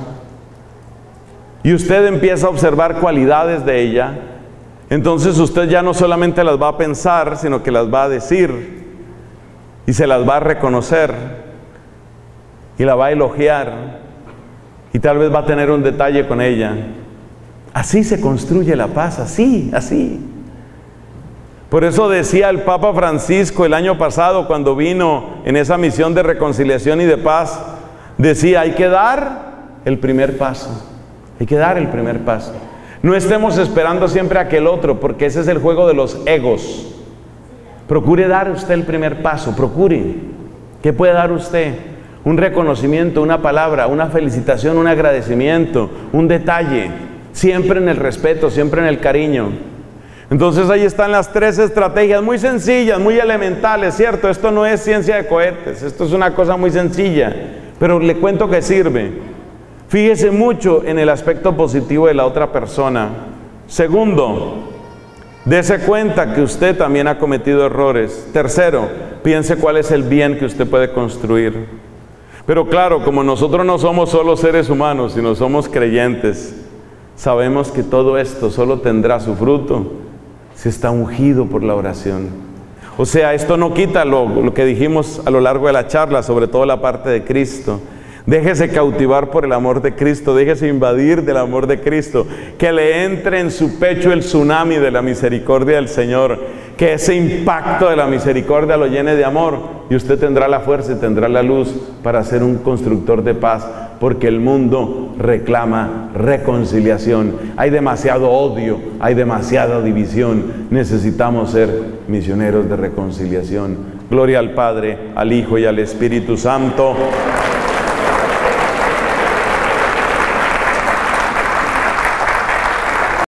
y usted empieza a observar cualidades de ella, entonces usted ya no solamente las va a pensar, sino que las va a decir y se las va a reconocer y la va a elogiar y tal vez va a tener un detalle con ella. Así se construye la paz, así, así. Por eso decía el Papa Francisco el año pasado cuando vino en esa misión de reconciliación y de paz, decía, hay que dar el primer paso, hay que dar el primer paso. No estemos esperando siempre a que el otro, porque ese es el juego de los egos. Procure dar usted el primer paso, procure. ¿Qué puede dar usted? Un reconocimiento, una palabra, una felicitación, un agradecimiento, un detalle, siempre en el respeto, siempre en el cariño. Entonces ahí están las tres estrategias muy sencillas, muy elementales, ¿cierto? Esto no es ciencia de cohetes, esto es una cosa muy sencilla, pero le cuento que sirve. Fíjese mucho en el aspecto positivo de la otra persona. Segundo, dése cuenta que usted también ha cometido errores. Tercero, piense cuál es el bien que usted puede construir. Pero claro, como nosotros no somos solo seres humanos, sino somos creyentes, sabemos que todo esto solo tendrá su fruto se está ungido por la oración. O sea, esto no quita lo, lo, que dijimos a lo largo de la charla, sobre todo la parte de Cristo. Déjese cautivar por el amor de Cristo, déjese invadir del amor de Cristo, que le entre en su pecho el tsunami de la misericordia del Señor, que ese impacto de la misericordia lo llene de amor y usted tendrá la fuerza y tendrá la luz para ser un constructor de paz porque el mundo reclama reconciliación. Hay demasiado odio, hay demasiada división. Necesitamos ser misioneros de reconciliación. Gloria al Padre, al Hijo y al Espíritu Santo